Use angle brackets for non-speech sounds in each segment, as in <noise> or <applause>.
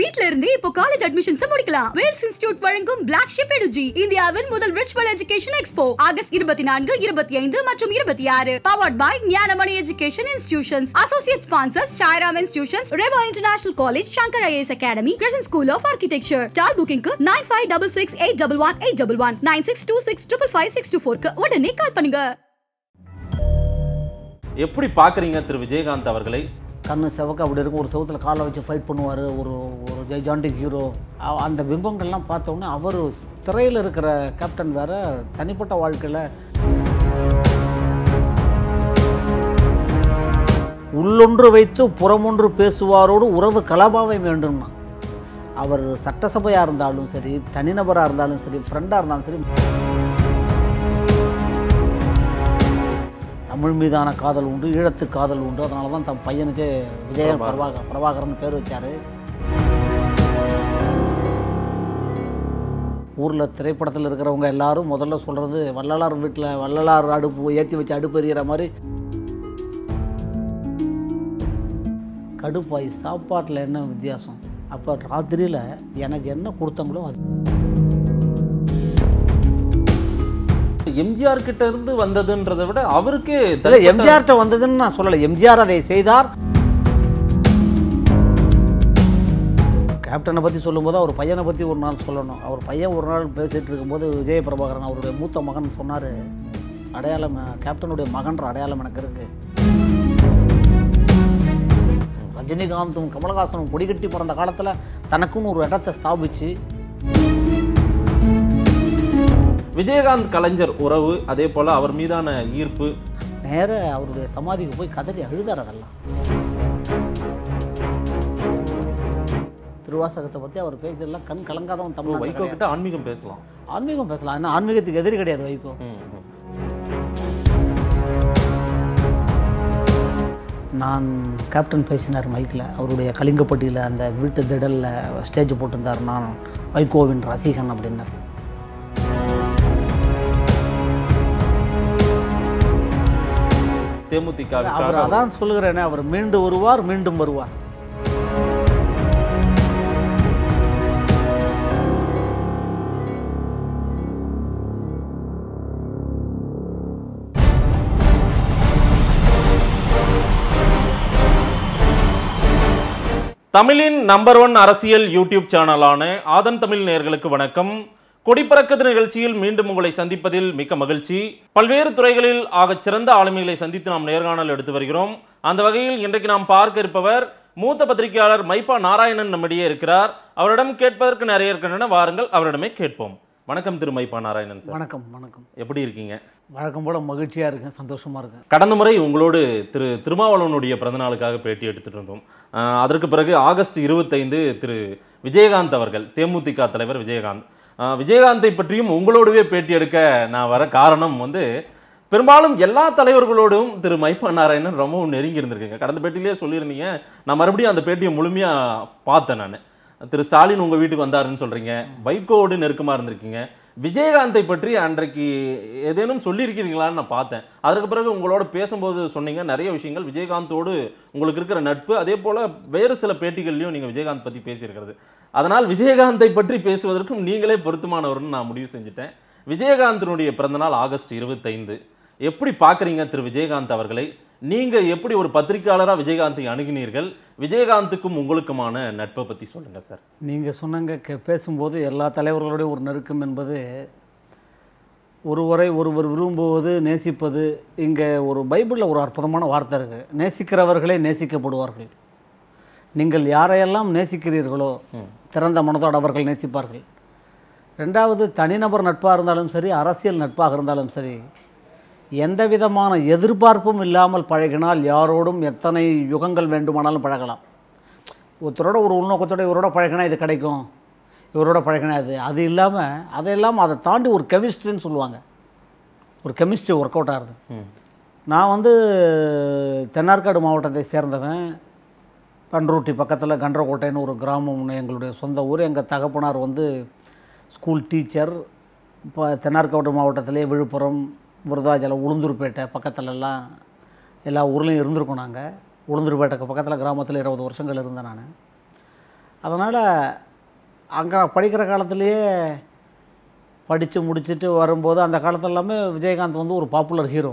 வீட்ல இருந்தே இப்போ காலேஜ் அட்மிஷன்ஸ் முடிக்கலாம். வேல்ஸ் இன்ஸ்டிடியூட் வழங்கும் பிளாக் ஷிப் எடுஜி இந்தியாவின் முதல் விர்ச்சுவல் எஜுகேஷன் எக்ஸ்போ ஆகஸ்ட் இருபத்தி நான்கு இருபத்தி ஐந்து மற்றும் இருபத்தி ஆறு. Powered by Gnanamani education institutions associate sponsors Sairam institutions Reba international college Shankar IAS academy Krishnan school of architecture star புக்கிங்க்கு nine five double six eight double one eight double one nine six two six triple five six two ஃபோர்க்கு உடனே call பண்ணுங்க. எப்படி பார்க்குறீங்க திரு விஜயகாந்த் அவர்களை? கண்ணு செவக்க அப்படி இருக்கும். ஒரு செவத்தில் காலை வச்சு ஃபைட் பண்ணுவார். ஒரு ஒரு ஜெய்ஜாண்டிக் ஹீரோ அந்த பிம்பங்கள்லாம் பார்த்தோன்னே அவர் திரையில் இருக்கிற கேப்டன் வேறு தனிப்பட்ட வாழ்க்கையில் உள்ளொன்று வைத்து புறமொன்று பேசுவாரோடு உறவு கலபாவை வேண்டும்னா. அவர் சட்டசபையாக இருந்தாலும் சரி தனிநபராக இருந்தாலும் சரி ஃப்ரெண்டாக இருந்தாலும் சரி. தமிழ் மீதான காதல் உண்டு ஈழத்து காதல் உண்டு. அதனால தான் தன் பையனுக்கு விஜய பிரபாகர். பிரபாகரன் பேர் வச்சார். ஊரில் திரைப்படத்தில் இருக்கிறவங்க எல்லாரும் முதல்ல சொல்கிறது வள்ளலார் வீட்டில் வள்ளலார் அடுப்பு ஏற்றி வச்சு அடுப்பு எறிகிற மாதிரி. கடுப்பாய் சாப்பாட்டில் என்ன வித்தியாசம்? அப்போ ராத்திரியில் எனக்கு என்ன கொடுத்தாங்களோ அது. எம்ஜிஆர் கிட்ட இருந்து வந்ததுன்றதை விட அவருக்கே எம்ஜிஆர்கிட்ட வந்ததுன்னு நான் சொல்லலை. எம்ஜிஆர் அதை செய்தார். கேப்டனை பற்றி சொல்லும்போது அவர் பையனை பற்றி ஒரு நாள் சொல்லணும். அவர் பையன் ஒரு நாள் பேசிகிட்டு இருக்கும்போது விஜய பிரபாகரன் அவருடைய மூத்த மகன் சொன்னார் அடையாளம் கேப்டனுடைய மகன்ற அடையாளம் எனக்கு இருக்கு. ரஜினிகாந்தும் கமலஹாசனும் கொடிகட்டி பிறந்த காலத்தில் தனக்குன்னு ஒரு இடத்தை ஸ்தாபிச்சு விஜயகாந்த் கலைஞர் உறவு அதே போல அவர் மீதான ஈர்ப்பு. நேர அவருடைய சமாதிக்கு போய் கதறி அழுதார் அதெல்லாம் திருவாசகத்தை பற்றி அவர் பேசுறதுலாம் கண் கலங்காதவன் தமிழ் வைகோ கிட்ட ஆன்மீகம் பேசலாம். ஆன்மீகம் பேசலாம். என்ன ஆன்மீகத்துக்கு எதிரி கிடையாது வைகோ. நான் கேப்டன் பேசினார் மைக்கில். அவருடைய கலிங்கப்பட்டியில் அந்த வீட்டு திடலில் ஸ்டேஜ் போட்டிருந்தார். நான் வைகோவின் ரசிகன் அப்படின்னார். தேமுதிக அவர் அதான் சொல்லுகிறேனே அவர் மீண்டு வருவார் மீண்டும் வருவார். தமிழின் நம்பர் ஒன் அரசியல் யூடியூப் சேனலான ஆதன் தமிழ் நேயர்களுக்கு வணக்கம். கொடிப்பறக்கது நிகழ்ச்சியில் மீண்டும் உங்களை சந்திப்பதில் மிக்க மகிழ்ச்சி. பல்வேறு துறைகளில் ஆகச் சிறந்த ஆளுமைகளை சந்தித்து நாம் நேர்காணல் எடுத்து வருகிறோம். அந்த வகையில் இன்றைக்கு நாம் பார்க்க இருப்பவர் மூத்த பத்திரிகையாளர் மைப்பா நாராயணன் நம்மிடையே இருக்கிறார். அவரிடம் கேட்பதற்கு நிறைய இருக்கின்றன. வாருங்கள் அவரிடமே கேட்போம். வணக்கம் திரு மைப்பா நாராயணன் சார். வணக்கம் வணக்கம். எப்படி இருக்கீங்க? வழக்கம் போல் மகிழ்ச்சியாக இருக்கேன் சந்தோஷமாக இருக்கேன். கடந்த முறை உங்களோடு திரு திருமாவளவனுடைய பிறந்தநாளுக்காக பேட்டி எடுத்துட்டு இருந்தோம். அதற்கு பிறகு ஆகஸ்ட் இருபத்தைந்து திரு விஜயகாந்த் அவர்கள் தேமுதிக தலைவர் விஜயகாந்த் விஜயகாந்தை பற்றியும் உங்களோடவே பேட்டி எடுக்க நான் வர காரணம் வந்து பெரும்பாலும் எல்லா தலைவர்களோடும் திரு மைப்பா நாராயணன் ரொம்பவும் நெருங்கி இருந்திருக்கீங்க. கடந்த பேட்டிலேயே சொல்லியிருந்தீங்க. நான் மறுபடியும் அந்த பேட்டியை முழுமையாக பார்த்தேன் நான். திரு ஸ்டாலின் உங்கள் வீட்டுக்கு வந்தாருன்னு சொல்கிறீங்க வைகோடு நெருக்கமாக இருந்திருக்கீங்க. விஜயகாந்தை பற்றி அன்றைக்கு ஏதேனும் சொல்லியிருக்கிறீங்களான்னு நான் பார்த்தேன். அதற்கு பிறகு உங்களோட பேசும்போது சொன்னீங்க நிறைய விஷயங்கள். விஜயகாந்தோடு உங்களுக்கு இருக்கிற நட்பு அதே போல் வேறு சில பேட்டிகள்லையும் நீங்கள் விஜயகாந்த் பற்றி பேசியிருக்கிறது. அதனால் விஜயகாந்தை பற்றி பேசுவதற்கும் நீங்களே பொருத்தமானவர்னு நான் முடிவு செஞ்சுட்டேன். விஜயகாந்தனுடைய பிறந்தநாள் ஆகஸ்ட் இருபத்தைந்து. எப்படி பார்க்குறீங்க திரு விஜயகாந்த் அவர்களை? நீங்கள் எப்படி ஒரு பத்திரிகையாளராக விஜயகாந்தை அணுகினீர்கள்? விஜயகாந்துக்கும் உங்களுக்குமான நட்பை பற்றி சொல்லுங்கள் சார். நீங்கள் சொன்னங்க கே பேசும்போது எல்லா தலைவர்களுடைய ஒரு நெருக்கம் என்பது ஒருவரை ஒருவர் விரும்புவது நேசிப்பது இங்கே ஒரு பைபிளில் ஒரு அற்புதமான வார்த்தை இருக்குது நேசிக்கிறவர்களே நேசிக்கப்படுவார்கள். நீங்கள் யாரையெல்லாம் நேசிக்கிறீர்களோ திறந்த மனதோடு அவர்கள் நேசிப்பார்கள். ரெண்டாவது தனிநபர் நட்பாக இருந்தாலும் சரி அரசியல் நட்பாக இருந்தாலும் சரி எந்த விதமான எதிர்பார்ப்பும் இல்லாமல் பழகினால் யாரோடும் எத்தனை யுகங்கள் வேண்டுமானாலும் பழகலாம். ஒருத்தரோட ஒரு உள்நோக்கத்தோட இவரோட பழகினா இது கிடைக்கும். இவரோட பழகினா அது அது இல்லாமல் அது இல்லாமல் அதை தாண்டி ஒரு கெமிஸ்ட்ரின்னு சொல்லுவாங்க. ஒரு கெமிஸ்ட்ரி ஒர்க் அவுட் ஆகுது நான் வந்து தென்னார்காடு மாவட்டத்தை சேர்ந்தவன். பன்ருட்டி பக்கத்தில் கன்றக்கோட்டைன்னு ஒரு கிராமம் எங்களுடைய சொந்த ஊர். எங்கள் தகப்பனார் வந்து ஸ்கூல் டீச்சர் இப்போ தென்னார்காடு மாவட்டத்திலே விழுப்புரம் விருதாச்சலம் உளுந்தூர்பேட்டை பக்கத்துலலாம் எல்லா ஊர்லேயும் இருந்திருக்கோம் நாங்கள் உளுந்தூர்பேட்டைக்கு பக்கத்தில் கிராமத்தில் இருபது வருஷங்கள் இருந்தேன் நான். அதனால் அங்கே படிக்கிற காலத்துலேயே படித்து முடிச்சுட்டு வரும்போது அந்த காலத்துல எல்லாமே விஜயகாந்த் வந்து ஒரு பாப்புலர் ஹீரோ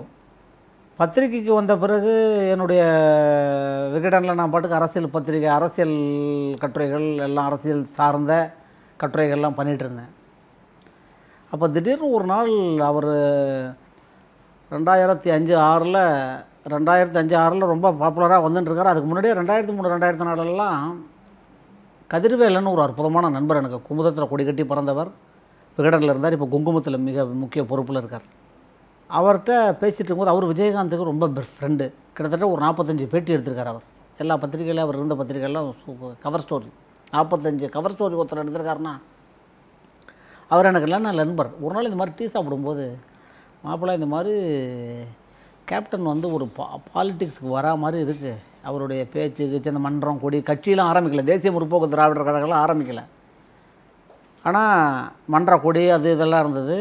பத்திரிக்கைக்கு வந்த பிறகு என்னுடைய விகடனில் நான் பாட்டுக்கு அரசியல் பத்திரிகை அரசியல் கட்டுரைகள் எல்லாம் அரசியல் சார்ந்த கட்டுரைகள்லாம் பண்ணிகிட்டு இருந்தேன். அப்போ திடீர்னு ஒரு நாள் அவர் ரெண்டாயிரத்தி அஞ்சு ஆறில் ரெண்டாயிரத்தி அஞ்சு ஆறில் ரொம்ப பாப்புலராக வந்துட்டுருக்காரு. அதுக்கு முன்னாடியே ரெண்டாயிரத்தி மூணு ரெண்டாயிரத்தி நாலுலலாம் கதிர்வேலன்னு ஒரு அற்புதமான நண்பர் எனக்கு. குமுதத்தில் கொடி கட்டி பிறந்தவர். விகடனில் இருந்தார். இப்போ குங்குமத்தில் மிக முக்கிய பொறுப்பில் இருக்கார். அவர்கிட்ட பேசிகிட்டு இருக்கும்போது அவர் விஜயகாந்துக்கு ரொம்ப ஃப்ரெண்டு கிட்டத்தட்ட ஒரு நாற்பத்தஞ்சு பேட்டி எடுத்திருக்கார் அவர். எல்லா பத்திரிகையிலும் அவர் இருந்த பத்திரிகைலாம் கவர் ஸ்டோரி நாற்பத்தஞ்சு கவர் ஸ்டோரி ஒருத்தர் எடுத்திருக்காருன்னா அவர் எனக்கு இல்லைன்னா நண்பர். ஒரு நாள் இந்த மாதிரி டீ சாப்பிடும்போது மாப்பிள்ளை இந்த மாதிரி கேப்டன் வந்து ஒரு பா பாலிடிக்ஸ்க்கு வரா மாதிரி இருக்குது அவருடைய பேச்சு கீச்சு அந்த மன்றம் கொடி கட்சியெலாம் ஆரம்பிக்கல. தேசிய முற்போக்கு திராவிடர் கழகம்லாம் ஆரம்பிக்கல. ஆனால் மன்ற கொடி அது இதெல்லாம் இருந்தது.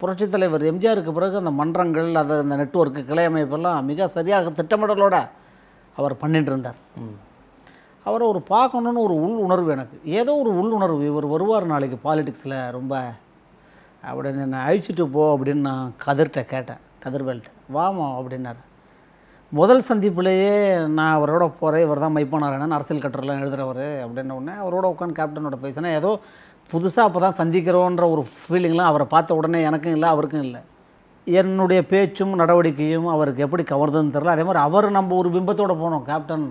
புரட்சித் தலைவர் எம்ஜிஆருக்கு பிறகு அந்த மன்றங்கள் அது அந்த நெட்வொர்க்கு கிளை அமைப்பெல்லாம் மிக சரியாக திட்டமிடலோட அவர் பண்ணிட்டு இருந்தார். அவரை ஒரு பார்க்கணுன்னு ஒரு உள் உணர்வு எனக்கு. ஏதோ ஒரு உள் உணர்வு. இவர் வருவார் நாளைக்கு பாலிடிக்ஸில் ரொம்ப அப்படின்னு என்னை அழிச்சிட்டு போ அப்படின்னு நான் கதிர்கிட்ட கேட்டேன். கதிர்வேல்கிட்ட. வாமா அப்படின்னாரு. முதல் சந்திப்புலேயே நான் அவரோட போகிறேன் இவர் தான் மைப்பானாரன் அரசியல் கட்டுரெல்லாம் எழுதுகிறவர் அப்படின்ன உடனே அவரோட உட்காந்து கேப்டனோட பேசினேன். ஏதோ புதுசாக அப்போ தான் சந்திக்கிறோன்ற ஒரு ஃபீலிங்லாம் அவரை பார்த்த உடனே எனக்கும் இல்லை அவருக்கும் இல்லை. என்னுடைய பேச்சும் நடவடிக்கையும் அவருக்கு எப்படி கவர்ந்ததுன்னு தெரில அதே மாதிரி அவர் நம்ம ஒரு பிம்பத்தோடு போனோம். கேப்டன்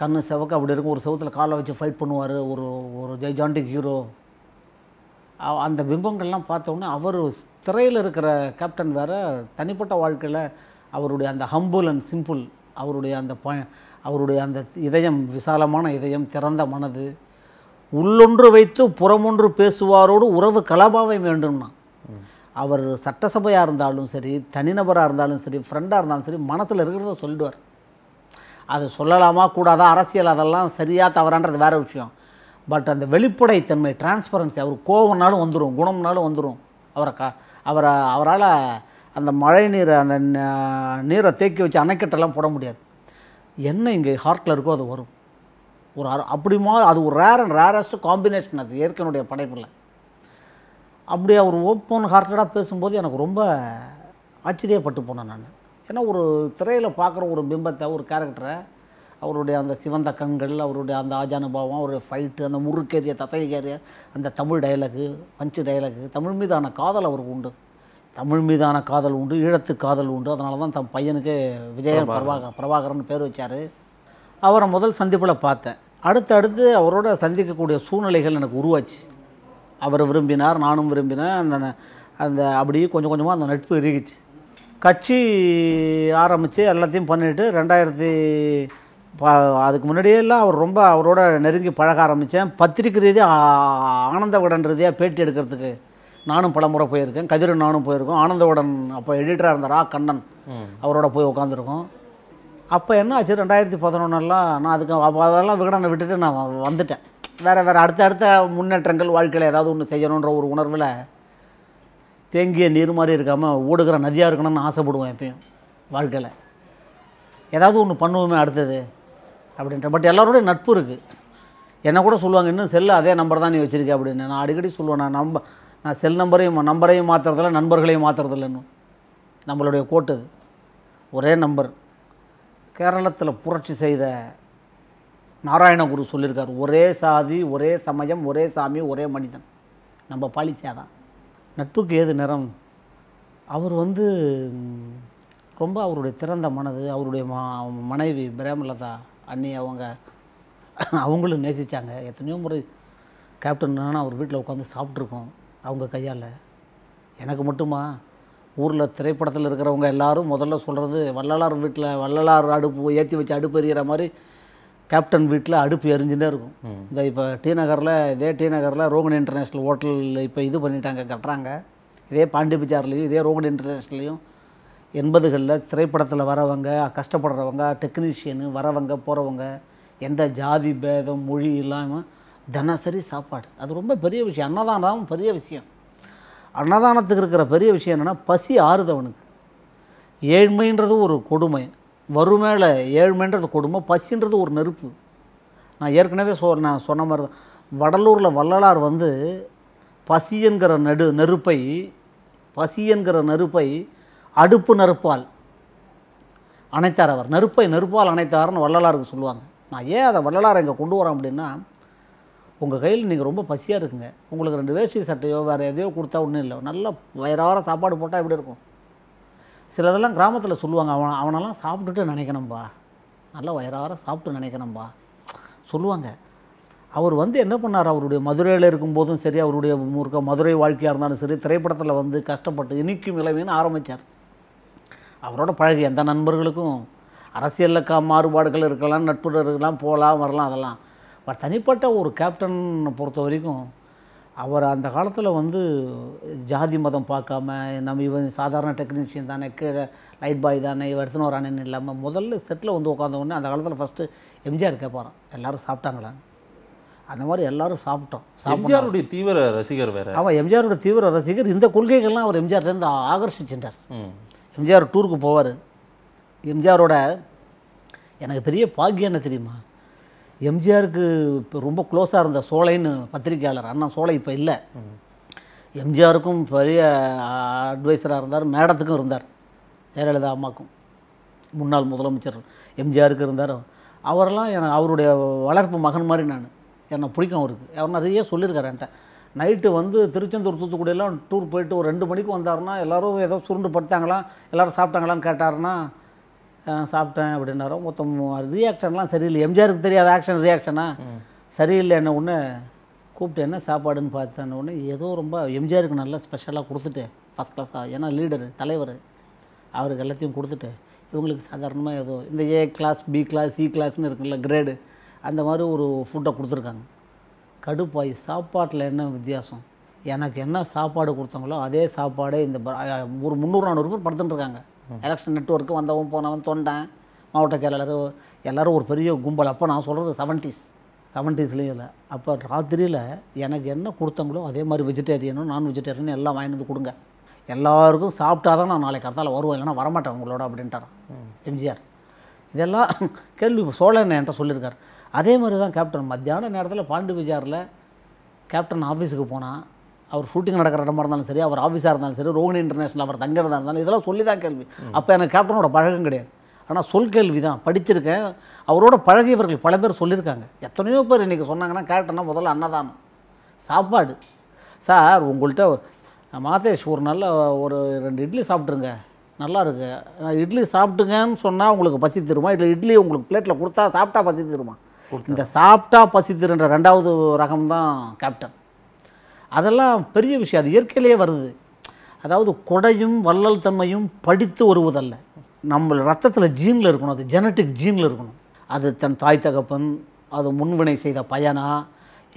கண்ணு செவக்கு அப்படி இருக்கும். ஒரு செவத்தில் காலை வச்சு ஃபைட் பண்ணுவார். ஒரு ஒரு ஜெய்ஜாண்டிக் ஹீரோ அந்த பிம்பங்கள்லாம் பார்த்தோன்னே அவர் திரையில் இருக்கிற கேப்டன் வேறு தனிப்பட்ட வாழ்க்கையில் அவருடைய அந்த ஹம்புல் அண்ட் சிம்பிள் அவருடைய அந்த ப அவருடைய அந்த இதயம் விசாலமான இதயம் திறந்த மனது உள்ளொன்று வைத்து புறமொன்று பேசுவாரோடு உறவு கலாபாவை வேண்டும்னா அவர் சட்டசபையாக இருந்தாலும் சரி தனிநபராக இருந்தாலும் சரி ஃப்ரெண்டாக இருந்தாலும் சரி மனசில் இருக்கிறத சொல்லிடுவார் அது சொல்லலாமா கூடாதா அரசியல் அதெல்லாம் சரியாக தவறான்றது வேற விஷயம். பட் அந்த வெளிப்படைத்தன்மை டிரான்ஸ்பரன்சி அவர் கோவம்னாலும் வந்துடும் குணம்னாலும் வந்துடும் அவரை க அவரை அவரால் அந்த மழை நீரை அந்த நீரை தேக்கி வச்சு அணைக்கட்டெல்லாம் போட முடியாது. என்ன இங்கே ஹார்ட்டில் இருக்கோ அது வரும். ஒரு அப்படி மாதிரி அது ஒரு ரேர் அண்ட் ரேரஸ்ட் காம்பினேஷன் அது இயற்கையினுடைய படைப்பில். அப்படி அவர் ஓப்பன் ஹார்ட்டடாக பேசும்போது எனக்கு ரொம்ப ஆச்சரியப்பட்டு போனேன் நான். ஏன்னா ஒரு திரையில் பார்க்குற ஒரு பிம்பத்தை ஒரு கேரக்டரை அவருடைய அந்த சிவந்த கண்கள் அவருடைய அந்த ஆஜானுபாவம் அவருடைய ஃபைட்டு அந்த முறுக்கேறிய தசைகேறிய அந்த Tamil dialogue punch dialogue Tamil மீதான காதல் அவருக்கு உண்டு. தமிழ் மீதான காதல் உண்டு ஈழத்து காதல் உண்டு. அதனால தான் தம் பையனுக்கு விஜய பிரபாகர் பிரபாகரன் பேர் வச்சார். அவரை முதல் சந்திப்பில் பார்த்தேன். அடுத்து அடுத்து அவரோட சந்திக்கக்கூடிய சூழ்நிலைகள் எனக்கு உருவாச்சு. அவர் விரும்பினார் நானும் விரும்பினேன். அந்த அந்த அப்படியே கொஞ்சம் கொஞ்சமாக அந்த நட்பு இறுகிச்சு. கட்சி ஆரம்பித்து எல்லாத்தையும் பண்ணிட்டு ரெண்டாயிரத்தி அதுக்கு முன்னாடியெல்லாம் அவர் ரொம்ப அவரோட நெருங்கி பழக ஆரம்பித்தேன். பத்திரிக்கை ரீதியாக ஆனந்த ரீதியாக பேட்டி எடுக்கிறதுக்கு நானும் பல முறை போயிருக்கேன். கதிரன் நானும் போயிருக்கோம். ஆனந்த விகடன் அப்போ எடிட்டராக இருந்தார் ஆ கண்ணன். அவரோட போய் உட்காந்துருக்கோம் அப்போ என்ன ஆச்சு? ரெண்டாயிரத்தி பதினொன்னெல்லாம் நான் அதுக்கு அப்போ அதெல்லாம் விகடனை விட்டுட்டு நான் வந்துட்டேன். வேறு வேறு அடுத்த அடுத்த முன்னேற்றங்கள் வாழ்க்கையில் ஏதாவது ஒன்று செய்யணுன்ற ஒரு உணர்வில் தேங்கிய நீர் மாதிரி இருக்காமல் ஓடுகிற நதியாக இருக்கணும்னு ஆசைப்படுவேன் எப்பயும் வாழ்க்கையில். ஏதாவது ஒன்று பண்ணுவோமே அடுத்தது. அப்படின்ற. பட் எல்லாரோடய நட்பு இருக்குது என்ன கூட சொல்லுவாங்க இன்னும் செல்லு அதே நம்பர் தான் நீ வச்சுருக்க அப்படின்னு. நான் அடிக்கடி சொல்லுவேன் நான் நம்ப நான் செல் நம்பரையும் நம்பரையும் மாற்றுறதில்ல நண்பர்களையும் மாற்றுறதில்லன்னு நம்மளுடைய கோட்டு ஒரே நம்பர் கேரளத்தில் புரட்சி செய்த நாராயணகுரு சொல்லியிருக்கார் ஒரே சாதி ஒரே சமயம் ஒரே சாமி ஒரே மனிதன். நம்ம பாலிசியாக தான் நட்புக்கு ஏது நிறம்? அவர் வந்து ரொம்ப அவருடைய திறந்த மனது அவருடைய மனைவி பிரேமலதா அண்ணி அவங்க அவங்களும் நேசித்தாங்க எத்தனையோ முறை கேப்டன் அவர் வீட்டில் உட்காந்து சாப்பிட்ருக்கோம் அவங்க கையால். எனக்கு மட்டுமா? ஊரில் திரைப்படத்தில் இருக்கிறவங்க எல்லாரும் முதல்ல சொல்கிறது வள்ளலார் வீட்டில் வள்ளலார் அடுப்பு ஏற்றி வச்சு அடுப்பு எரியிற மாதிரி கேப்டன் வீட்டில் அடுப்பு எரிஞ்சுட்டே இருக்கும். இந்த இப்போ டி நகரில் இதே டி நகரில் ரோகன் இன்டர்நேஷ்னல் ஹோட்டல் இப்போ இது பண்ணிட்டாங்க கட்டுறாங்க. இதே பாண்டிபிச்சார்லேயும் இதே ரோகன் இன்டர்நேஷ்னல்லையும் எண்பதுகளில் திரைப்படத்தில் வரவங்க கஷ்டப்படுறவங்க டெக்னீஷியனு வரவங்க போகிறவங்க எந்த ஜாதி பேதம் மொழி இல்லாமல் தினசரி சாப்பாடு. அது ரொம்ப பெரிய விஷயம். அன்னதானம் பெரிய விஷயம். அன்னதானத்துக்கு இருக்கிற பெரிய விஷயம் என்னென்னா பசி ஆறுதவனுக்கு. ஏழ்மைன்றது ஒரு கொடுமை. வறுமையில் ஏழ்மைன்றது கொடுமை பசின்றது ஒரு நெருப்பு. நான் ஏற்கனவே சொ நான் சொன்ன மாதிரி தான். வடலூரில் வள்ளலார் வந்து பசி என்கிற நடு நெருப்பை பசி என்கிற நெருப்பை அடுப்பு நெருப்பால் அணைத்தார் அவர். நெருப்பை நெருப்பால் அணைத்தார்னு வள்ளலாருக்கு சொல்லுவாங்க. நான் ஏன் அதை வள்ளலாரை இங்கே கொண்டு வரேன் அப்படின்னா உங்கள் கையில் நீங்கள் ரொம்ப பசியாக இருக்குங்க. உங்களுக்கு ரெண்டு வேஷ்டி சட்டையோ வேறு எதையோ கொடுத்தா ஒன்றும் இல்லை. நல்ல வயிறார சாப்பாடு போட்டால் எப்படி இருக்கும்? சிலதெல்லாம் கிராமத்தில் சொல்லுவாங்க. அவன் அவனெல்லாம் சாப்பிட்டுட்டு நினைக்கணும்பா. நல்லா வயிறார சாப்பிட்டு நினைக்கணும்பா. சொல்லுவாங்க. அவர் வந்து என்ன பண்ணார்? அவருடைய மதுரையில் இருக்கும்போதும் சரி அவருடைய முறுக்க மதுரை வாழ்க்கையாக இருந்தாலும் சரி திரைப்படத்தில் வந்து கஷ்டப்பட்டு இனிக்கும் விளைவின்னு ஆரம்பித்தார் அவரோட பழகிய எந்த நண்பர்களுக்கும் அரசியலில் க மாறுபாடுகள் இருக்கலாம் நட்பு இருக்கலாம் போகலாம் வரலாம் அதெல்லாம். பட் தனிப்பட்ட ஒரு கேப்டன் பொறுத்த வரைக்கும் அவர் அந்த காலத்தில் வந்து ஜாதி மதம் பார்க்காம நம்ம இவன் சாதாரண டெக்னீஷியன் தானே கீழே லைட் பாய் தானே வருத்தன ஒரு அண்ணன் இல்லாமல் முதல்ல செட்டில் வந்து உட்காந்த உடனே அந்த காலத்தில் ஃபஸ்ட்டு எம்ஜிஆர் கேட்பாராம் எல்லாரும் சாப்பிட்டாங்களான்னு அந்த மாதிரி எல்லாரும் சாப்பிட்டோம். எம்ஜிஆருடைய தீவிர ரசிகர் வேற. அவன் எம்ஜிஆரோட தீவிர ரசிகர் இந்த கொள்கைகள்லாம் அவர் எம்ஜிஆர்லேருந்து ஆகர்ஷிச்சிட்டார். ம். எம்ஜிஆர் டூருக்கு போவார். எம்ஜிஆரோட எனக்கு பெரிய பாக்கியம் என்ன தெரியுமா? எம்ஜிஆருக்கு இப்போ ரொம்ப க்ளோஸாக இருந்த சோலைன்னு பத்திரிக்கையாளர் அண்ணா சோலை இப்போ இல்லை. எம்ஜிஆருக்கும் பெரிய அட்வைசராக இருந்தார் மேடத்துக்கும் இருந்தார் ஜெயலலிதா அம்மாக்கும். முன்னாள் முதலமைச்சர் எம்ஜிஆருக்கு இருந்தார். அவரெல்லாம் எனக்கு அவருடைய வளர்ப்பு மகன் மாதிரி நான். என்னை பிடிக்கும் அவருக்கு. அவர் நிறைய சொல்லியிருக்காரு என்கிட்ட. நைட்டு வந்து திருச்செந்தூர் தூத்துக்குடியெல்லாம் டூர் போயிட்டு ஒரு ரெண்டு மணிக்கு வந்தாருன்னா எல்லாரும் ஏதோ சுருண்டு படுத்தாங்களாம் எல்லாரும் சாப்பிட்டாங்களான்னு கேட்டாருன்னா "அஹ், சாப்பிட்டேன் அப்படின்னாரோ. மொத்தம் ரியாக்ஷன்லாம் சரியில்லை. எம்ஜிஆருக்கு தெரியாத ஆக்ஷன் ரியாக்ஷனா சரியில்லை என்ன ஒன்று கூப்பிட்டு என்ன சாப்பாடுன்னு பார்த்தேன் உடனே ஏதோ ரொம்ப எம்ஜிஆருக்கு நல்லா ஸ்பெஷலாக கொடுத்துட்டு ஃபஸ்ட் கிளாஸாக ஏன்னா லீடர் தலைவர் அவருக்கு எல்லாத்தையும் கொடுத்துட்டு இவங்களுக்கு சாதாரணமாக ஏதோ இந்த ஏ கிளாஸ் பி கிளாஸ் சி கிளாஸ்னு இருக்குல்ல கிரேடு அந்த மாதிரி ஒரு ஃபுட்டை கொடுத்துருக்காங்க. கடுப்பாய் சாப்பாட்டில் என்ன வித்தியாசம்? எனக்கு என்ன சாப்பாடு கொடுத்தாங்களோ அதே சாப்பாடே இந்த ஒரு முந்நூறு நானூறு பேர் படுத்துட்டு இருக்காங்க எலெக்ஷன் நெட்ஒர்க்கு வந்தவன் போனவன் தொண்டன் மாவட்ட செயலாளர் எல்லாரும் ஒரு பெரிய கும்பல். அப்போ நான் சொல்கிறது செவன்ட்டீஸ் செவன்ட்டீஸ்லேயும் இல்லை. அப்போ ராத்திரியில் எனக்கு என்ன கொடுத்தாங்களோ அதே மாதிரி வெஜிடேரியனும் நான் வெஜிடேரியனும் எல்லாம் வாங்கிட்டு வந்து கொடுங்க. எல்லாருக்கும் சாப்பிட்டா தான் நான் நாளைக்கு அடுத்தால வருவேன். இல்லைன்னா வரமாட்டேன் உங்களோட அப்படின்ட்டாரான் எம்ஜிஆர். இதெல்லாம் <laughs> கேள்வி சோழன் என்கிட்ட சொல்லியிருக்கார். அதே மாதிரி தான் கேப்டன் மத்தியான நேரத்தில் பாண்டி விஜயாரில் கேப்டன் ஆஃபீஸுக்கு போனால் அவர் ஷூட்டிங் நடக்கிற இடமா இருந்தாலும் சரி அவர் ஆஃபீஸாக இருந்தாலும் சரி ரோகிணி இன்டர்நேஷனல் அவர் தங்கிறதா இருந்தாலும் இதெல்லாம் சொல்லி தான் கேள்வி அப்போ எனக்கு கேப்டனோட பழக்கம் கிடையாது. ஆனால் சொல் கேள்வி தான் படிச்சிருக்கேன். அவரோட பழகியவர்கள் பல பேர் சொல்லியிருக்காங்க. எத்தனையோ பேர் இன்றைக்கி சொன்னாங்கன்னா கேப்டன்னா முதல்ல அன்னதானம் சாப்பாடு. சார் உங்கள்கிட்ட மாதேஷ் ஒரு நல்ல ஒரு ரெண்டு இட்லி சாப்பிட்ருங்க நல்லா இருக்கு. நான் இட்லி சாப்பிட்டுங்கன்னு சொன்னால் உங்களுக்கு பசி தருமா? இல்லை இட்லி உங்களுக்கு பிளேட்டில் கொடுத்தா சாப்பிட்டா பசி தருமா? இந்த சாப்பிட்டா பசித்திருன்ற ரெண்டாவது ரகம் தான் கேப்டன் அதெல்லாம் பெரிய விஷயம். அது இயற்கையிலேயே வருது. அதாவது கொடையும் வள்ளல் தன்மையும் படித்து வருவதல்ல. நம்ம ரத்தத்தில் ஜீனில் இருக்கணும். அது ஜெனட்டிக் ஜீனில் இருக்கணும். அது தன் தாய் தகப்பன் அது முன்வினை செய்த பயனா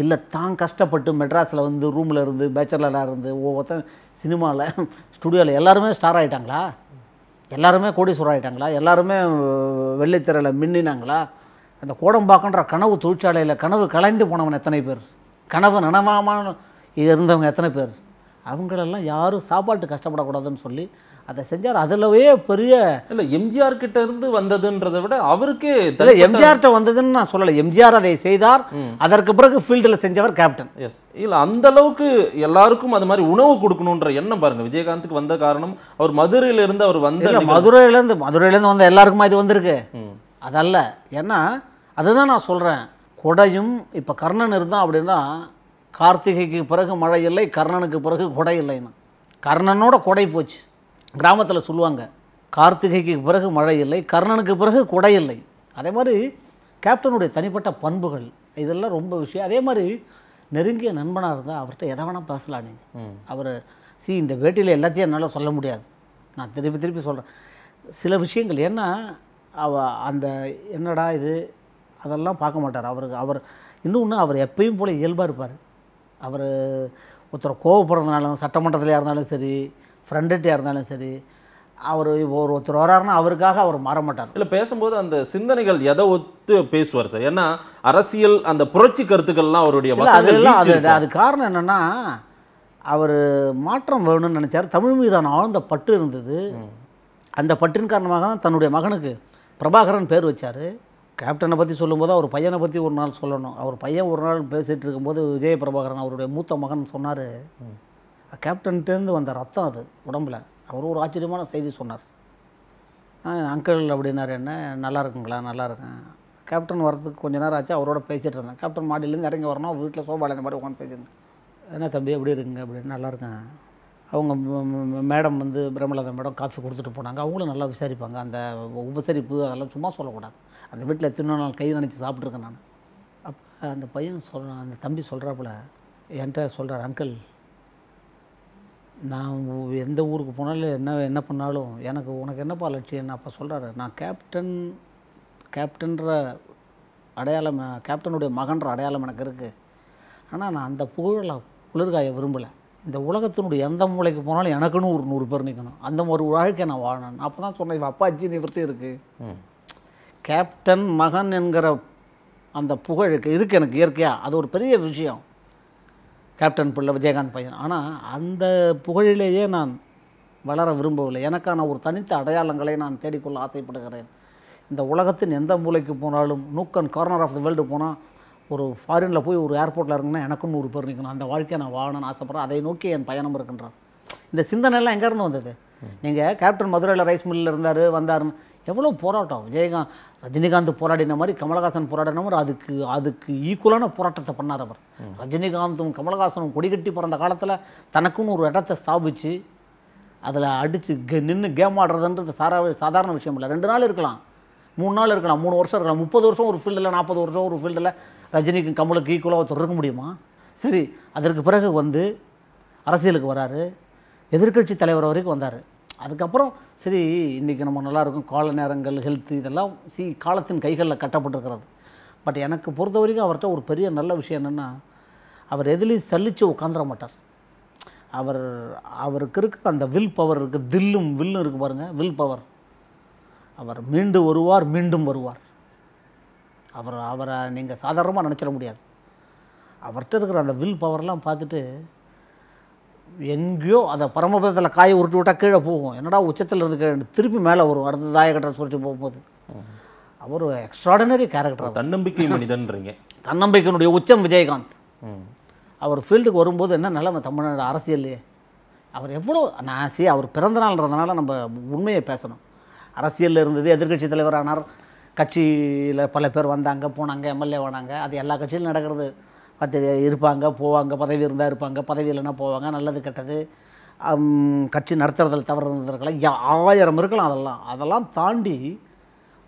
இல்லை தான் கஷ்டப்பட்டு மெட்ராஸில் வந்து ரூமில் இருந்து பேச்சலராக இருந்து ஒவ்வொருத்தன் சினிமாவில் ஸ்டுடியோவில் எல்லாருமே ஸ்டார் ஆகிட்டாங்களா எல்லாருமே கோடீஸ்வரர் ஆகிட்டாங்களா எல்லாருமே வெள்ளித்திரையில் மின்னினாங்களா? அந்த கோடம்பாக்கன்ற கனவு தொழிற்சாலையில் கனவு கலைந்து போனவன் எத்தனை பேர்? கனவு நனவாமல் இருந்தவங்க எத்தனை பேர்? அவங்களெல்லாம் யாரும் சாப்பாட்டு கஷ்டப்படக்கூடாதுன்னு சொல்லி அதை செஞ்சார். அதிலவே பெரிய இல்ல எம்ஜிஆர் கிட்ட இருந்து வந்ததுன்றதை விட அவருக்கே இல்லை எம்ஜிஆர்கிட்ட வந்ததுன்னு நான் சொல்லலை. எம்ஜிஆர் அதை செய்தார். அதற்கு பிறகு ஃபீல்டில் செஞ்சவர் கேப்டன் எஸ் இல்ல அந்த அளவுக்கு எல்லாருக்கும் அது மாதிரி உணவு கொடுக்கணுன்ற எண்ணம் பாருங்க. விஜயகாந்துக்கு வந்த காரணம் அவர் மதுரையில இருந்து அவர் வந்த மதுரையிலேருந்து மதுரையிலேருந்து வந்த எல்லாருக்குமா இது வந்திருக்கு. அதல்ல ஏன்னா அதுதான் நான் சொல்கிறேன் கொடையும் இப்போ கர்ணன் இருந்தான் அப்படின்னா கார்த்திகைக்கு பிறகு மழை இல்லை கர்ணனுக்கு பிறகு கொடை இல்லைன்னு. கர்ணனோட கொடை போச்சு. கிராமத்தில் சொல்லுவாங்க கார்த்திகைக்கு பிறகு மழை இல்லை கர்ணனுக்கு பிறகு கொடை இல்லை. அதே மாதிரி கேப்டனுடைய தனிப்பட்ட பண்புகள் இதெல்லாம் ரொம்ப விஷயம். அதே மாதிரி நெருங்கிய நண்பனாக இருந்தால் அவர்கிட்ட எதை வேணால் பேசலாம் நீங்கள். அவர் சி இந்த வேட்டியில் எல்லாத்தையும் என்னால் சொல்ல முடியாது. நான் திருப்பி திருப்பி சொல்கிறேன் சில விஷயங்கள் ஏன்னா அவ அந்த என்னடா இது அதெல்லாம் பார்க்க மாட்டார். அவருக்கு அவர் இன்னொன்று அவர் எப்பயும் போல இயல்பாக இருப்பார். அவர் ஒருத்தர் கோவப்படுறதுனாலும் சட்டமன்றத்திலையாக இருந்தாலும் சரி ஃப்ரெண்டுகிட்டையாக இருந்தாலும் சரி அவர் ஒரு ஒருத்தர் வராருன்னா அவருக்காக அவர் மாற மாட்டார். இல்ல பேசும்போது அந்த சிந்தனைகள் எதை ஒத்து பேசுவார் சார்? ஏன்னா அரசியல் அந்த புரட்சி கருத்துக்கள்லாம் அவருடைய அதெல்லாம் அது. அது காரணம் என்னன்னா அவர் மாற்றம் வேணும்னு நினைச்சார். தமிழ் மீதான ஆழ்ந்த பற்று இருந்தது. அந்த பற்றின் காரணமாக தான் தன்னுடைய மகனுக்கு பிரபாகரன் பேர் வச்சார். கேப்டனை பற்றி சொல்லும்போது அவர் பையனை பற்றி ஒரு நாள் சொல்லணும். அவர் பையன் ஒரு நாள் பேசிகிட்டு இருக்கும்போது விஜய பிரபாகரன் அவருடைய மூத்த மகன் சொன்னார். கேப்டன்ட்டேருந்து வந்த ரத்தம் அது உடம்புல. அவர் ஒரு ஆச்சரியமான செய்தி சொன்னார். அங்கிள் அப்படின்னாரு. என்ன? நல்லா இருக்குங்களா? நல்லா இருக்கேன். கேப்டன் வரதுக்கு கொஞ்ச நேரம் ஆச்சு. அவரோட பேசிகிட்டு இருந்தேன். கேப்டன் மாடியிலேருந்து இறங்கி வரணும். வீட்டில் சோபாவில் இந்த மாதிரி உட்காந்து பேசியிருந்தேன் என்ன தம்பி? எப்படி இருக்குங்க? அப்படின்னு நல்லா இருக்கேன். அவங்க மேடம் வந்து பிரம்மலதா மேடம் காஃபி கொடுத்துட்டு போனாங்க. அவங்களும் நல்லா விசாரிப்பாங்க. அந்த உபசரிப்பு அதெல்லாம் சும்மா சொல்லக்கூடாது. அந்த வீட்டில் எத்தனை நாள் கை நினச்சி சாப்பிட்ருக்கேன் நான். அப்போ அந்த பையன் சொல்கிறான் அந்த தம்பி சொல்கிறாப்புல என்கிட்ட சொல்கிறார் அங்கிள் நான் எந்த ஊருக்கு போனாலும் என்ன என்ன பண்ணாலும் எனக்கு உனக்கு என்னப்பா லட்சியம்? என்ன அப்போ சொல்கிறாரு நான் கேப்டன் கேப்டன்ற அடையாளம் கேப்டனுடைய மகன்ற அடையாளம் எனக்கு இருக்குது ஆனால் நான் அந்த புகழை குளிர்காய விரும்பலை. இந்த உலகத்தினுடைய எந்த மூலைக்கு போனாலும் எனக்குன்னு ஒரு நூறு பேர் நிற்கணும் அந்த ஒரு வாழ்க்கை நான் வாழணும். அப்போ தான் சொன்னேன் இவன் அப்பாச்சி நிவர்த்தி இருக்குது கேப்டன் மகன் என்கிற அந்த புகழ் இருக்கு இருக்கு எனக்கு இயற்கையாக அது ஒரு பெரிய விஷயம். கேப்டன் பிள்ளை விஜயகாந்த் பையன். ஆனால் அந்த புகழிலேயே நான் வளர விரும்பவில்லை. எனக்கான ஒரு தனித்த அடையாளங்களை நான் தேடிக்கொள்ள ஆசைப்படுகிறேன். இந்த உலகத்தின் எந்த மூலைக்கு போனாலும் nook and corner of the world போனால் ஒரு ஃபாரினில் போய் ஒரு ஏர்போர்ட்டில் இறங்கினா எனக்கும் நூறு பேர் நிற்கணும். அந்த வாழ்க்கையை நான் வாழணும்னு ஆசைப்படுறேன். அதை நோக்கி என் பயணம் இருக்கின்றான் இந்த சிந்தனைலாம் எங்கேருந்து வந்தது? நீங்கள் கேப்டன் மதுரையில் ரைஸ் மில்லில் இருந்தார் வந்தாருன்னு எவ்வளோ போராட்டம்? விஜயகாந்த் ரஜினிகாந்த் போராடின மாதிரி கமலஹாசன் போராடின மாதிரி அதுக்கு அதுக்கு ஈக்குவலான போராட்டத்தை பண்ணார் அவர். ரஜினிகாந்தும் கமலஹாசனும் கொடிகட்டி பிறந்த காலத்தில் தனக்குன்னு ஒரு இடத்தை ஸ்தாபிச்சு அதில் அடித்து கே நின்று கேம் ஆடுறதுன்றது சாரா சாதாரண விஷயம் இல்லை. ரெண்டு நாள் இருக்கலாம். மூணு நாள் இருக்கலாம். மூணு வருஷம் இருக்கலாம். முப்பது வருஷம் ஒரு ஃபீல்டில் நாற்பது வருஷம் ஒரு ஃபீல்டில் ரஜினிக்கு கமலுக்கு ஈக்குவலாக ஒருத்தர் இருக்க முடியுமா? சரி அதற்கு பிறகு வந்து அரசியலுக்கு வராரு. எதிர்க்கட்சி தலைவர் வரைக்கும் வந்தார். அதுக்கப்புறம் சரி இன்றைக்கி நம்ம நல்லாயிருக்கும் கால நேரங்கள் ஹெல்த்து இதெல்லாம் சி காலத்தின் கைகளில் கட்டப்பட்டிருக்கிறது. பட் எனக்கு பொறுத்த வரைக்கும் அவர்கிட்ட ஒரு பெரிய நல்ல விஷயம் என்னென்னா அவர் எதுலேயும் சலித்து உட்காந்துட மாட்டார். அவர் அவருக்கு இருக்கிற அந்த வில் பவர் இருக்குது தில்லும் வில்லும் இருக்குது பாருங்கள் வில் பவர் அவர் மீண்டு வருவார் மீண்டும் வருவார். அவர் அவரை நீங்கள் சாதாரணமாக நினச்சிட முடியாது. அவர்கிட்ட இருக்கிற அந்த வில் பவர்லாம் பார்த்துட்டு எங்கேயோ அதை பரமபதத்தில் காயை உருட்டி விட்டால் கீழே போகும். என்னடா உச்சத்தில் இருந்து கீழே திருப்பி மேலே வரும் அடுத்த தாயக்கட்டை சுருட்டி போகும்போது. அவர் எக்ஸ்ட்ராடனரி கேரக்டர் தன்னம்பிக்கை மனிதன்றீங்க. தன்னம்பிக்கையினுடைய உச்சம் விஜயகாந்த். அவர் ஃபீல்டுக்கு வரும்போது என்ன நிலைமை? தமிழ்நாடு அரசியல்லையே அவர் எவ்வளோ நான் சி அவர் பிறந்த நாள்ன்றதுனால நம்ம உண்மையை பேசணும். அரசியலில் இருந்தது எதிர்க்கட்சி தலைவரானார். கட்சியில் பல பேர் வந்தாங்க போனாங்க எம்எல்ஏ ஆனாங்க. அது எல்லா கட்சியிலும் நடக்கிறது. பத்து இருப்பாங்க போவாங்க பதவி இருந்தால் இருப்பாங்க பதவி இல்லைன்னா போவாங்க நல்லது கெட்டது. கட்சி நடத்துறதில் தவறு இருந்திருக்கலாம் ஆயிரம் இருக்கலாம் அதெல்லாம். அதெல்லாம் தாண்டி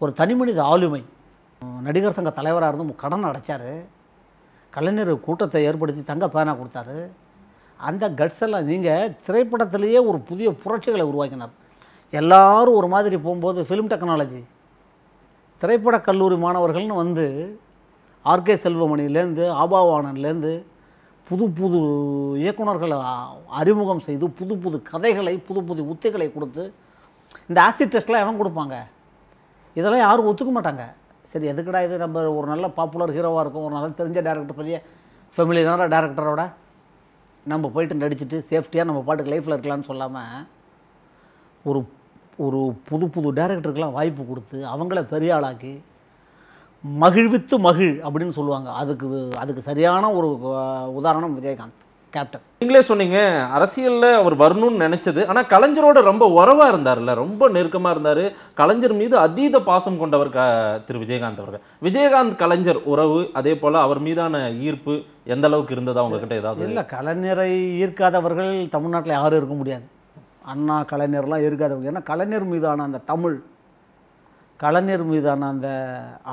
ஒரு தனிமனித ஆளுமை. நடிகர் சங்க தலைவராக இருந்து கடன் அடைச்சார். கலைஞர் கூட்டத்தை ஏற்படுத்தி தங்க பேனா கொடுத்தாரு. அந்த கட்ஸ் எல்லாம் நீங்கள் திரைப்படத்திலேயே ஒரு புதிய புரட்சிகளை உருவாக்கினார். எல்லாரும் ஒரு மாதிரி போகும்போது ஃபிலிம் டெக்னாலஜி திரைப்பட கல்லூரி மாணவர்கள்னு வந்து ஆர்கே செல்வமணிலேருந்து ஆபாவானன்லேருந்து புது புது இயக்குனர்களை அறிமுகம் செய்து புது புது கதைகளை புது புது உத்திகளை கொடுத்து இந்த ஆசிட் டெஸ்ட்லாம் எவன் கொடுப்பாங்க? இதெல்லாம் யாரும் ஒத்துக்க மாட்டாங்க. சரி எதுக்குடா இது? நம்ம ஒரு நல்ல பாப்புலர் ஹீரோவாக இருக்கும். ஒரு நல்ல தெரிஞ்ச டேரக்டர் பெரிய ஃபெமிலியான டேரக்டரோட நம்ம போயிட்டு நடிச்சுட்டு சேஃப்டியாக நம்ம பாட்டுக்கு லைஃப்பில் இருக்கலாம்னு சொல்லாமல் ஒரு ஒரு புது புது டேரக்டருக்கெலாம் வாய்ப்பு கொடுத்து அவங்கள பெரிய ஆளாக்கி மகிழ்வித்து மகிழ் அப்படின்னு சொல்லுவாங்க. அதுக்கு அதுக்கு சரியான ஒரு உதாரணம் விஜயகாந்த் கேப்டன் நீங்களே சொன்னீங்க அரசியல்ல அவர் வரணும்னு நினைச்சது. ஆனா கலைஞரோட ரொம்ப உறவா இருந்தார்ல ரொம்ப நெருக்கமா இருந்தாரு. கலைஞர் மீது அதீத பாசம் கொண்டவர் க திரு விஜயகாந்த் அவர்கள். விஜயகாந்த் கலைஞர் உறவு அதே போல அவர் மீதான ஈர்ப்பு எந்த அளவுக்கு இருந்ததா உங்ககிட்ட ஏதாவது? இல்லை கலைஞரை ஈர்க்காதவர்கள் தமிழ்நாட்டில் யாரும் இருக்க முடியாது. அண்ணா கலைஞர்லாம் இருக்காதவங்க ஏன்னா கலைஞர் மீதான அந்த தமிழ் கலைஞர் மீதான அந்த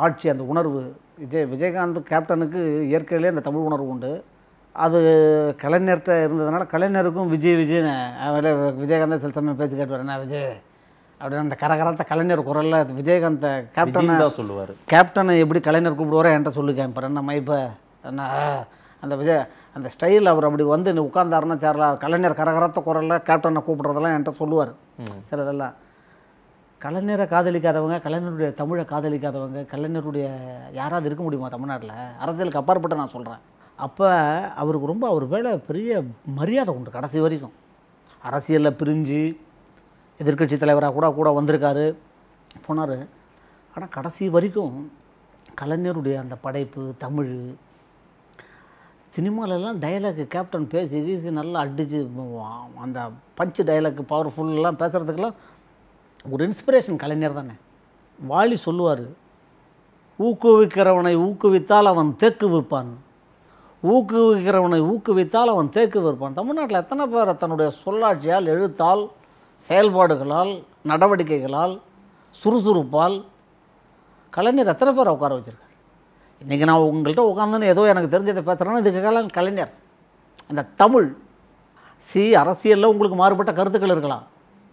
ஆட்சி அந்த உணர்வு விஜய் விஜயகாந்த் கேப்டனுக்கு இயற்கையிலே அந்த தமிழ் உணர்வு உண்டு. அது கலைஞர்கிட்ட இருந்ததுனால கலைஞருக்கும் விஜய் விஜய்னு அவரே விஜயகாந்த் சில சமயம் பேச்சு கேட்டு என்ன விஜய்? அப்படின்னு அந்த கரகரத்த கலைஞர் குரலில் விஜயகாந்த கேப்டன் தான் சொல்லுவாரு. கேப்டனை எப்படி கலைஞர் கூப்பிடுவாரோ என்கிட்ட சொல்லுங்க இப்போ என்ன மைப்ப என்ன? அந்த விஜய் அந்த ஸ்டைல் அவர் அப்படி வந்து நீ உட்கார்ந்தாருன்னா சேரல கலைஞர் கரகரத்த குரலில் கேப்டனை கூப்பிடுறதெல்லாம் என்கிட்ட சொல்லுவார். சிலதெல்லாம். கலைஞரை காதலிக்காதவங்க கலைஞருடைய தமிழை காதலிக்காதவங்க கலைஞருடைய யாராவது இருக்க முடியுமா தமிழ்நாட்டில்? அரசியலுக்கு அப்பாற்பட்ட நான் சொல்கிறேன் அப்போ அவருக்கு ரொம்ப அவர் மேலே பெரிய மரியாதை உண்டு கடைசி வரைக்கும். அரசியலில் பிரிஞ்சு எதிர்க்கட்சி தலைவராக கூட கூட வந்திருக்காரு. போனார். ஆனால் கடைசி வரைக்கும் கலைஞருடைய அந்த படைப்பு தமிழ் சினிமாலெல்லாம் டயலாக் கேப்டன் பேசி கீசி நல்லா அடித்து அந்த பஞ்சு டயலாக் பவர்ஃபுல்லாம் பேசுகிறதுக்கெல்லாம் ஒரு இன்ஸ்பிரேஷன் கலைஞர் தானே. வாலி சொல்லுவார் ஊக்குவிக்கிறவனை ஊக்குவித்தால் அவன் தேக்கு விற்பான். ஊக்குவிக்கிறவனை ஊக்குவித்தால் அவன் தேக்கு விற்பான். தமிழ்நாட்டில் எத்தனை பேர் தன்னுடைய சொல்லாட்சியால் எழுத்தால் செயல்பாடுகளால் நடவடிக்கைகளால் சுறுசுறுப்பால் கலைஞர் எத்தனை பேரை உட்கார வச்சுருக்காரு? இன்றைக்கி நான் உங்கள்கிட்ட உட்காந்துன்னு ஏதோ எனக்கு தெரிஞ்சதை பேசுகிறேன்னா இதுக்கு காலம் கலைஞர். அந்த தமிழ் சி அரசியலில் உங்களுக்கு மாறுபட்ட கருத்துக்கள் இருக்கலாம்.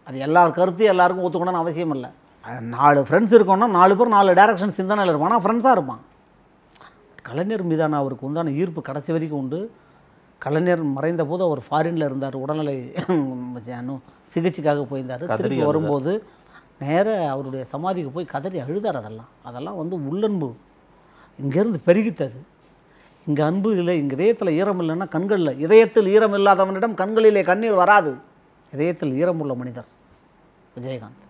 அது எல்லார் கருத்தையும் எல்லாருக்கும் ஒத்துக்கணும்னு அவசியம் இல்லை. நாலு ஃப்ரெண்ட்ஸ் இருக்கோன்னா நாலு பேர் நாலு டைரக்ஷன் சிந்தனையில் இருப்பான் ஆனால் ஃப்ரெண்ட்ஸாக இருப்பான் கலைஞர் மீதான அவருக்கு உண்டான ஈர்ப்பு கடைசி வரைக்கும் உண்டு. கலைஞர் மறைந்த போது அவர் ஃபாரினில் இருந்தார். உடல்நிலை சிகிச்சைக்காக போயிருந்தார். திரும்பி. வரும்போது நேர அவருடைய சமாதிக்கு போய் கதறி அழுதார் அதெல்லாம். அதெல்லாம் வந்து உள்ளன்பு. இங்கேருந்து பெருகித்தது. இங்கே அன்பு இல்லை இங்கே இதயத்தில் ஈரம் இல்லைன்னா கண்களில். இதயத்தில் ஈரம் இல்லாதவனிடம் கண்களிலே கண்ணீர் வராது. இதயத்தில் ஈரமுள்ள மனிதர். விஜயகாந்த்.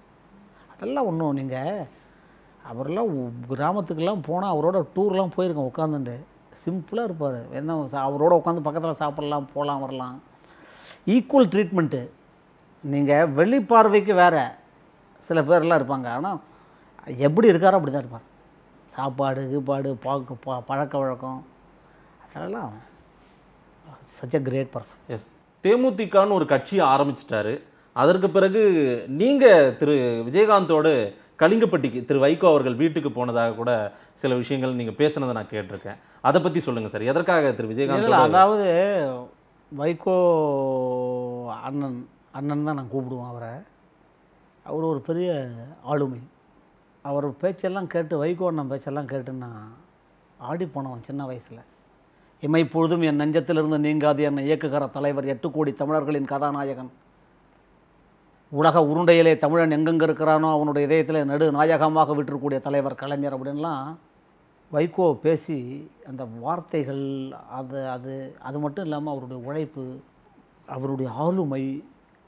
அதெல்லாம் ஒன்றும் நீங்கள் அவரெல்லாம் கிராமத்துக்கெல்லாம் போனால் அவரோட டூர்லாம் போயிருக்கோம் உட்காந்துட்டு சிம்பிளாக இருப்பார். என்ன அவரோட உட்காந்து பக்கத்தில் சாப்பிட்லாம் போகலாம் வரலாம். ஈக்குவல் ட்ரீட்மெண்ட்டு நீங்கள் வெளிப்பார்வைக்கு வேறு சில பேர்லாம் இருப்பாங்க. ஆனால் எப்படி இருக்காரோ அப்படி தான் இருப்பார். சாப்பாடு கீப்பாடு பாக்கு பா பழக்க வழக்கம். அதெல்லாம் such a great person as தேமுதிகன்னு ஒரு கட்சியை ஆரம்பிச்சிட்டாரு. அதற்கு பிறகு நீங்கள் திரு விஜயகாந்தோடு கலிங்கப்பட்டிக்கு திரு வைகோ அவர்கள் வீட்டுக்கு போனதாக கூட சில விஷயங்கள் நீங்கள் பேசுனதை நான் கேட்டிருக்கேன். அதை பற்றி சொல்லுங்கள் சார். எதற்காக திரு விஜயகாந்த் அதாவது வைகோ அண்ணன் அண்ணன் தான் நான் கூப்பிடுவேன் அவரை. அவர் ஒரு பெரிய ஆளுமை. அவர் பேச்செல்லாம் கேட்டு வைகோ அண்ணன் பேச்செல்லாம் கேட்டு நான் ஆடி போனவன் சின்ன வயசில். இமை பொழுதும் என் நெஞ்சத்திலிருந்து நீங்காது என்னை இயக்குகிற தலைவர் எட்டு கோடி தமிழர்களின் கதாநாயகன். உலக உருண்டையிலே தமிழன் எங்கெங்கே இருக்கிறானோ அவனுடைய இதயத்தில் நடு நாயகமாக விட்டுருக்கூடிய தலைவர் கலைஞர் அப்படின்லாம் வைகோ பேசி அந்த வார்த்தைகள் அது அது அது மட்டும் இல்லாமல் அவருடைய உழைப்பு அவருடைய ஆளுமை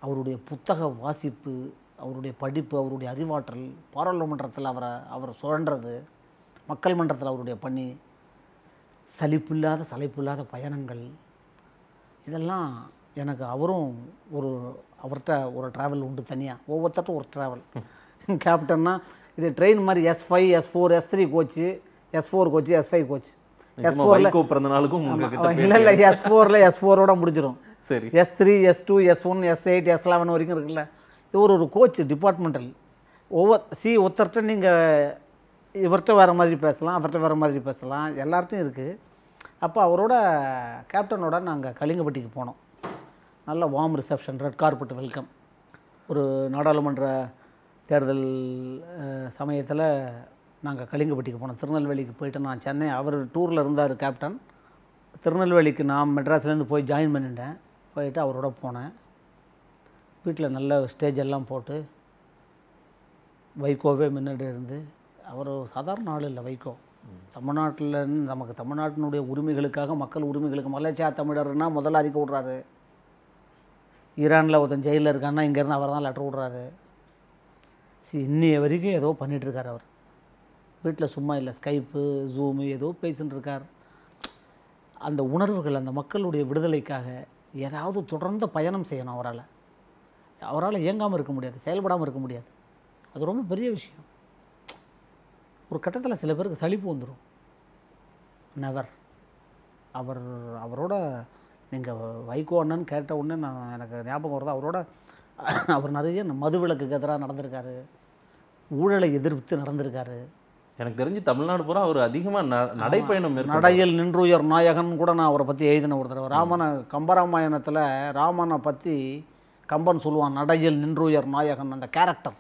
அவருடைய புத்தக வாசிப்பு அவருடைய படிப்பு அவருடைய அறிவாற்றல் பாராளுமன்றத்தில் அவரை அவர் சுழன்றது மக்கள் மன்றத்தில் அவருடைய பணி சலிப்பில்லாத சலைப்பில்லாத பயணங்கள் இதெல்லாம் எனக்கு அவரும் ஒரு அவர்கிட்ட ஒரு ட்ராவல் உண்டு தனியாக ஒவ்வொருத்தட்டும் ஒரு ட்ராவல் கேப்டன்னா இது ட்ரெயின் மாதிரி S five S four S three coach S four coach S five coach S ஃபோரில் பிறந்த நாளுக்கும் இல்லை இல்லை எஸ் ஃபோரில் எஸ் ஃபோரோட முடிஞ்சிடும் சரி. S three S two S one S eight S eleven வரைக்கும் இருக்குல்ல. இது ஒரு ஒரு கோச் டிபார்ட்மெண்டல் ஒவ்வொரு சி ஒருத்தர்கிட்ட நீங்கள் இவர்கிட்ட வேறு மாதிரி பேசலாம் அவர்கிட்ட வேறு மாதிரி பேசலாம். எல்லார்ட்டையும் இருக்குது அப்போ அவரோட கேப்டனோட நாங்கள் கலிங்கப்பட்டிக்கு போனோம். நல்ல warm reception red carpet welcome ஒரு நாடாளுமன்ற தேர்தல் சமயத்தில் நாங்கள் கலிங்கப்பட்டிக்கு போனோம். திருநெல்வேலிக்கு போயிட்டு நான் சென்னை அவர் டூரில் இருந்தார் கேப்டன் திருநெல்வேலிக்கு நான் மெட்ராஸ்லேருந்து போய் ஜாயின் பண்ணிட்டேன். போயிட்டு அவரோட போனேன். வீட்டில் நல்ல ஸ்டேஜ் எல்லாம் போட்டு வைகோவே முன்னாடி இருந்து அவர் சாதாரண ஆள் இல்லை வைகோ. தமிழ்நாட்டில் நமக்கு தமிழ்நாட்டினுடைய உரிமைகளுக்காக மக்கள் உரிமைகளுக்கு மலேசியா தமிழர்னால் முதல்ல அறிக்கை விட்றாரு. ஈரானில் ஒருத்தன் ஜெயிலில் இருக்கான்னா இங்கேருந்து அவர் தான் லெட்டர் விட்றாரு. சரி இன்னைய வரைக்கும் ஏதோ பண்ணிகிட்ருக்கார் அவர். வீட்டில் சும்மா இல்லை ஸ்கைப்பு ஜூமு ஏதோ பேசின்னு இருக்கார் அந்த உணர்வுகள் அந்த மக்களுடைய விடுதலைக்காக ஏதாவது தொடர்ந்த பயணம் செய்யணும் அவரால். அவரால் இயங்காமல் இருக்க முடியாது செயல்படாமல் இருக்க முடியாது. அது ரொம்ப பெரிய விஷயம். ஒரு கட்டத்தில் சில பேருக்கு சளிப்பு வந்துடும் நெவர் அவர் அவரோட நீங்கள் வைகோ அண்ணன் கேட்ட உடனே நான் எனக்கு ஞாபகம் வருது அவரோட அவர் நிறைய மதுவிலக்குக்கு எதிராக நடந்திருக்காரு ஊழலை எதிர்த்து நடந்திருக்காரு. எனக்கு தெரிஞ்சு தமிழ்நாடு பூரா அவர் அதிகமா ந- நடைப்பயணம். நடையில் நின்றுயர் நாயகன் கூட நான் அவரை பற்றி எழுதின ஒரு தடவை ராமனை கம்பராமாயணத்தில் ராமனை பற்றி கம்பன் சொல்லுவான் நடையில் நின்றுயர் நாயகன் அந்த கேரக்டர்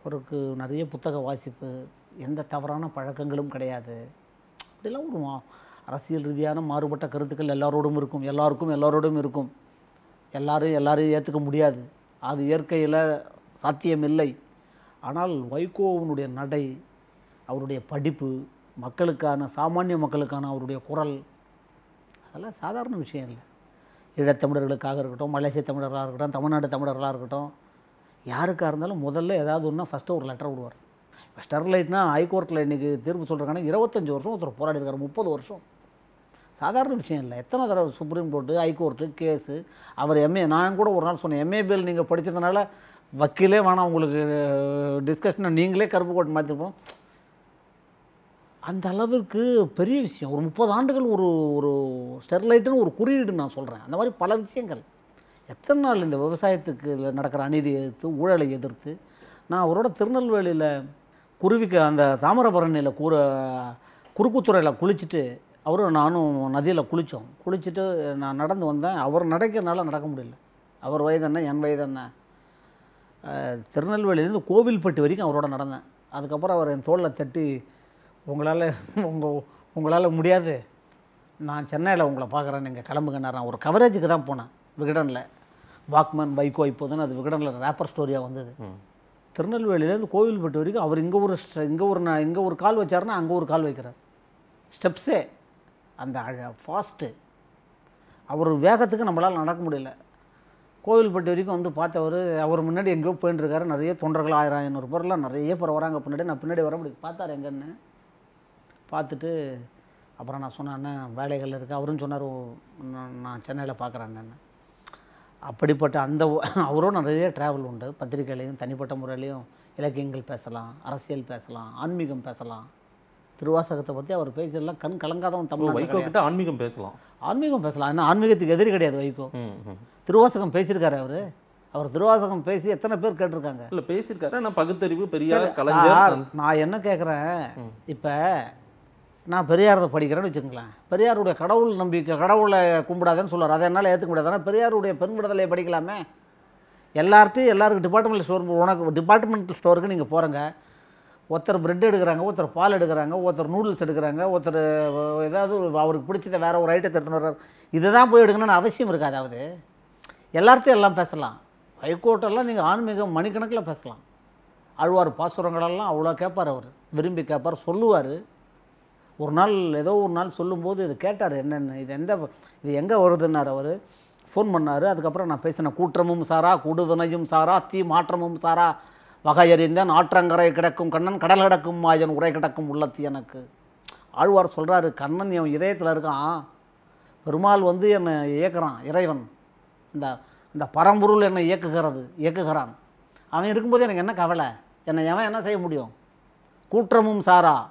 அவருக்கு நிறைய புத்தக வாசிப்பு எந்த தவறான பழக்கங்களும் கிடையாது. அப்படிலாம் ஒரு அரசியல் ரீதியான மாறுபட்ட கருத்துக்கள் எல்லாரோடும் இருக்கும். எல்லாருக்கும் எல்லாரோடும் இருக்கும். எல்லாரும் எல்லாரையும் ஏற்றுக்க முடியாது. அது இயற்கையில் சாத்தியமில்லை. ஆனால் வைகோவனுடைய நடை அவருடைய படிப்பு மக்களுக்கான சாமானிய மக்களுக்கான அவருடைய குரல் அதெல்லாம் சாதாரண விஷயம் இல்லை. ஈழத்தமிழர்களுக்காக இருக்கட்டும் மலேசிய தமிழர்களாக இருக்கட்டும் தமிழ்நாடு தமிழர்களாக இருக்கட்டும் யாருக்காக இருந்தாலும் முதல்ல ஏதாவது ஒன்றா ஃபஸ்ட்டு ஒரு லெட்டர் விடுவார். ஸ்டெர்லைட்னா ஹைகோர்ட்டில் இன்றைக்கி தீர்ப்பு சொல்கிறாங்கன்னா இருபத்தஞ்சி வருஷம் ஒருத்தர் போராடி இருக்கார் முப்பது வருஷம். சாதாரண விஷயம் இல்லை. எத்தனை தடவை supreme court high court case அவர் எம்ஏ நான் கூட ஒரு நாள் சொன்னேன் எம்ஏபிஎல் நீங்கள் படித்ததுனால வக்கீலே வேணாம் உங்களுக்கு டிஸ்கஷனை நீங்களே கருப்பு கோட்டை மாற்றிப்போம் அந்த அளவிற்கு பெரிய விஷயம். ஒரு முப்பது ஆண்டுகள் ஒரு ஒரு ஸ்டெர்லைட்டுன்னு ஒரு குறியீடு நான் சொல்கிறேன் அந்த மாதிரி பல விஷயங்கள். எத்தனை நாள் இந்த விவசாயத்துக்கு நடக்கிற அநீதியை எதிர்த்து ஊழலை எதிர்த்து நான் அவரோட திருநெல்வேலியில் குருவிக்கு அந்த தாமிரபரணியில் கூற குறுக்குத்துறையில் குளிச்சுட்டு அவரும் நானும் நதியில் குளித்தோம் குளிச்சுட்டு நான் நடந்து வந்தேன். அவர் நடக்கிறனால நடக்க முடியல. அவர் வயது என்ன என் வயது என்ன? திருநெல்வேலியிலேருந்து கோவில்பட்டி வரைக்கும் அவரோட நடந்தேன். அதுக்கப்புறம் அவர் என் தோளில் தட்டி உங்களால் உங்கள் உங்களால் முடியாது. நான் சென்னையில் உங்களை பார்க்குறேன் நீங்கள் நான் ஒரு கவரேஜுக்கு தான் போனேன். விகடனில். வாக்மேன் பைக்கோ இப்போதுன்னு அது விகடனில் ரேப்பர் ஸ்டோரியாக வந்தது. திருநெல்வேலியிலேருந்து கோவில்பட்டி வரைக்கும் அவர் இங்கே ஒரு இங்கே ஒரு இங்கே ஒரு கால் வச்சாருன்னா அங்கே ஒரு கால் வைக்கிறார். ஸ்டெப்ஸே அந்த ஃபாஸ்ட்டு அவர் வேகத்துக்கு நம்மளால் நடக்க முடியல. கோவில்பட்டி வரைக்கும் வந்து பார்த்தவர் அவர் முன்னாடி எங்கேயோ போயின்னு நிறைய தொண்டர்கள் ஆயிரம் ஐநூறு பேர்லாம் நிறைய பேர் வராங்க. பின்னாடி நான் பின்னாடி வர முடியும். பார்த்தார் எங்கன்னு. பார்த்துட்டு அப்புறம் நான் சொன்னேன் வேலைகள் இருக்குது அவரும் சொன்னார் நான் சென்னையில் பார்க்குறேன் அப்படிப்பட்ட அந்த <laughs> அவரும் நிறைய ட்ராவல் உண்டு. பத்திரிகையிலையும் தனிப்பட்ட முறையிலையும் இலக்கியங்கள் பேசலாம் அரசியல் பேசலாம் ஆன்மீகம் பேசலாம். திருவாசகத்தை பற்றி அவர் பேசியதெல்லாம் கண் கலங்காதவன் தமிழ் வைகோ கிட்ட ஆன்மீகம் பேசலாம். ஆன்மீகம் பேசலாம். ஏன்னா ஆன்மீகத்துக்கு எதிரி கிடையாது வைகோ. திருவாசகம் பேசியிருக்காரு அவர். அவர் திருவாசகம் பேசி எத்தனை பேர் கேட்டிருக்காங்க? இல்ல பேசியிருக்காரு. ஆனா பகுத்தறிவு பெரியார் கலைஞர் நான் என்ன கேட்குறேன் இப்போ நான் பெரியாரதை படிக்கிறேன்னு வச்சுங்களேன் பெரியாருடைய கடவுள் நம்பிக்கை கடவுளை கும்பிடாதேன்னு சொல்லுவார். அதை என்னால் ஏற்றுக்க முடியாது. ஆனால் பெரியாருடைய பெண் விடுதலையை படிக்கலாமே? எல்லார்ட்டையும் எல்லாருக்கும் டிபார்ட்மெண்டல் ஸ்டோர் உனக்கு டிபார்ட்மெண்டல் ஸ்டோருக்கு நீங்கள் போகிறங்க ஒருத்தர் பிரெட் எடுக்கிறாங்க ஒருத்தர் பால் எடுக்கிறாங்க ஒருத்தர் நூடுல்ஸ் எடுக்கிறாங்க ஒருத்தர் ஏதாவது அவருக்கு பிடிச்சத வேற ஒரு ஐட்டத்தை எடுத்துன்னு வர்றாரு. இதை தான் போய் எடுக்கணும்னு அவசியம் இருக்காது அதாவது. எல்லார்ட்டையும் எல்லாம் பேசலாம். ஹைகோர்ட்டெல்லாம் நீங்கள் ஆன்மீகம் மணிக்கணக்கில் பேசலாம். அழுவார் பாசுரங்களெல்லாம் அவ்வளோ கேட்பார் அவர். விரும்பி கேட்பார் சொல்லுவார். ஒரு நாள் ஏதோ ஒரு நாள் சொல்லும்போது இது கேட்டார் என்னென்னு இது எந்த இது எங்கே வருதுன்னார் அவர். ஃபோன் பண்ணார் அதுக்கப்புறம் நான் பேசினேன் கூற்றமும் சாரா குடுவினையும் சாரா தீ மாற்றமும் சாரா வகையறிந்தேன் ஆற்றங்கரை கிடக்கும் கண்ணன் கடல் கிடக்கும் மாயன் உரை கிடக்கும் உள்ளத்து எனக்கு. ஆழ்வார் சொல்கிறாரு கண்ணன் என் இதயத்தில் இருக்கான். பெருமாள் வந்து என்னை இயக்குறான் இறைவன். இந்த இந்த பரம்பொருள் என்னை இயக்குகிறது இயக்குகிறான். அவன் இருக்கும்போது எனக்கு என்ன கவலை? என்னை எவன் என்ன செய்ய முடியும்? கூற்றமும் சாரா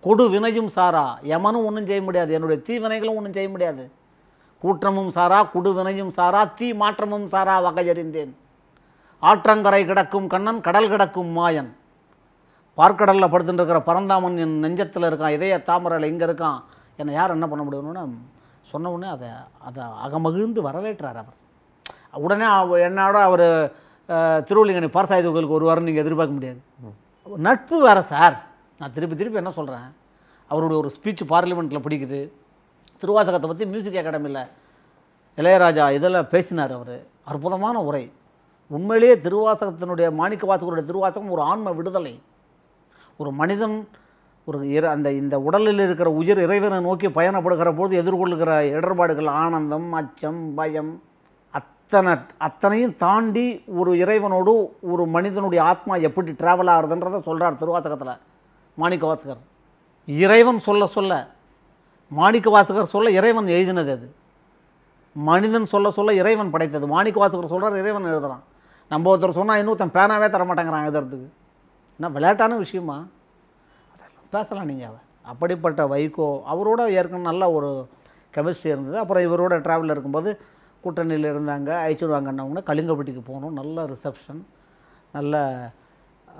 கொடு வினையும் சாரா. எமனும் ஒன்றும் செய்ய முடியாது என்னுடைய தீவினைகளும் ஒன்றும் செய்ய முடியாது. கூற்றமும் சாரா குடு வினையும் சாரா தீ மாற்றமும் சாரா வகையறிந்தேன். ஆற்றங்கரை கிடக்கும் கண்ணன் கடல் கிடக்கும் மாயன். பார்க்கடலில் படுத்துட்டு இருக்கிற பரந்தாமன் என் நெஞ்சத்தில் இருக்கான் இதய தாமரையில் இங்கே இருக்கான். என்னை யார் என்ன பண்ண முடியும்னு சொன்ன உடனே அதை அதை அகமகிழ்ந்து வரவேற்றார் அவர். உடனே என்னோட அவர் திருவள்ளிங்கனி பார்சாயுத கோயிலுக்கு ஒரு வாரம் நீங்கள் எதிர்பார்க்க முடியாது. நட்பு வேறு சார். நான் திருப்பி திருப்பி என்ன சொல்கிறேன் அவருடைய ஒரு ஸ்பீச் பார்லிமெண்ட்டில் பிடிக்குது. திருவாசகத்தை பற்றி மியூசிக் அகாடமியில் இளையராஜா இதில் பேசினார் அவர். அற்புதமான உரை. உண்மையிலேயே திருவாசகத்தினுடைய மாணிக்க வாசகருடைய திருவாசகம் ஒரு ஆன்ம விடுதலை. ஒரு மனிதன் ஒரு அந்த இந்த உடலில் இருக்கிற உயிர் இறைவனை நோக்கி பயணப்படுகிற போது எதிர்கொள்கிற இடர்பாடுகள் ஆனந்தம் அச்சம் பயம் அத்தனை அத்தனையும் தாண்டி ஒரு இறைவனோடு ஒரு மனிதனுடைய ஆத்மா எப்படி ட்ராவல் ஆகுதுன்றதை சொல்கிறார் திருவாசகத்தில் மாணிக்க வாசகர். இறைவன் சொல்ல சொல்ல மாணிக்க வாசகர் சொல்ல இறைவன் எழுதினது அது. மனிதன் சொல்ல சொல்ல இறைவன் படைத்தது. மாணிக்க வாசகர் சொல்கிறார் இறைவன் எழுதுகிறான் நம்ம ஒருத்தர் சொன்னால் இன்னொருத்தன் பேனாவே தர மாட்டேங்கிறான் எழுதுறதுக்கு என்ன விளையாட்டான விஷயமா? அதெல்லாம் பேசலாம் நீங்கள் அப்படிப்பட்ட வைகோ அவரோட ஏற்கனவே நல்ல ஒரு கெமிஸ்ட்ரி இருந்தது. அப்புறம் இவரோட ட்ராவலில் இருக்கும்போது கூட்டணியில் இருந்தாங்க அழைச்சிடுவாங்கன்னவங்க கலிங்கப்பட்டிக்கு போகணும் நல்ல ரிசப்ஷன் நல்ல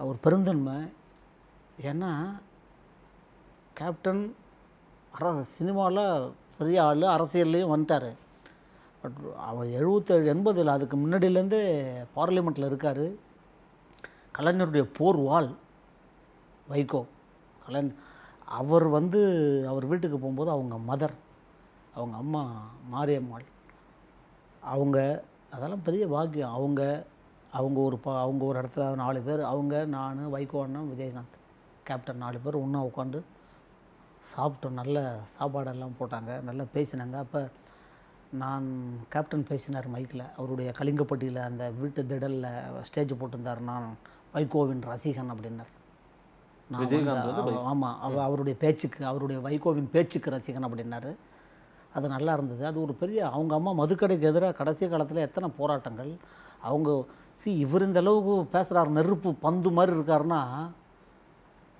ஒரு பெருந்தன்மை. ஏன்னா கேப்டன் அர சினிமாவில் பெரிய ஆள் அரசியல்லையும் வந்துட்டார். அவர் எழுபத்தேழு எண்பதில் அதுக்கு முன்னாடியிலேருந்தே பார்லிமெண்ட்டில் இருக்கார். கலைஞருடைய போர் வால் வைகோ. கலைஞர் அவர் வந்து அவர் வீட்டுக்கு போகும்போது அவங்க மதர் அவங்க அம்மா மாரியம்மாள். அவங்க அதெல்லாம் பெரிய பாக்கியம். அவங்க அவங்க ஒரு ப அவங்க ஒரு இடத்துல நாலு பேர் அவங்க நான் வைகோ அண்ணன் விஜயகாந்த். கேப்டன் நாலு பேர் ஒன்றா உட்காந்து சாப்பிட்டோம் நல்ல சாப்பாடெல்லாம் போட்டாங்க. நல்லா பேசினாங்க. அப்போ நான் கேப்டன் பேசினார் மைக்கில் அவருடைய கலிங்கப்பட்டியில் அந்த வீட்டு திடலில் ஸ்டேஜ் போட்டிருந்தார். நான் வைகோவின் ரசிகன் அப்படின்னார். வந்து அவ- அவருடைய பேச்சுக்கு அவருடைய வைகோவின் பேச்சுக்கு ரசிகன் அப்படின்னாரு. அது நல்லா இருந்தது. அது ஒரு பெரிய அவங்க அம்மா மதுக்கடைக்கு எதிராக கடைசி காலத்தில் எத்தனை போராட்டங்கள். அவங்க சி இவர் இந்த அளவுக்கு பேசுகிறார் நெருப்பு பந்து மாதிரி இருக்காருன்னா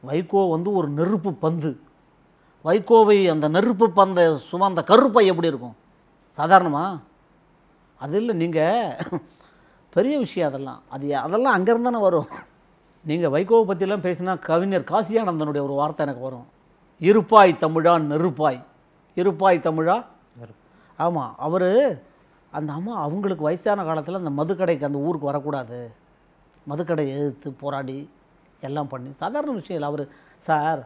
வைகோ வந்து ஒரு நெருப்பு பந்து. வைகோவை அந்த நெருப்பு பந்தை சுமந்த கருப்பை எப்படி இருக்கும்? சாதாரணமா? அது இல்லை நீங்கள் பெரிய விஷயம் அதெல்லாம். அது அதெல்லாம் அங்கேருந்து தானே வரும். நீங்கள் வைகோவை பற்றிலாம் பேசினா கவிஞர் காசியானந்தனுடைய ஒரு வார்த்தை எனக்கு வரும். இருப்பாய் தமிழா நெருப்பாய். இருப்பாய் தமிழா ஆமாம் அவர் அந்த அம்மா அவங்களுக்கு வயசான காலத்தில் அந்த மதுக்கடைக்கு அந்த ஊருக்கு வரக்கூடாது. மதுக்கடை எதிர்த்து போராடி எல்லாம் பண்ணி சாதாரண விஷயம் இல்லை. அவர் சார்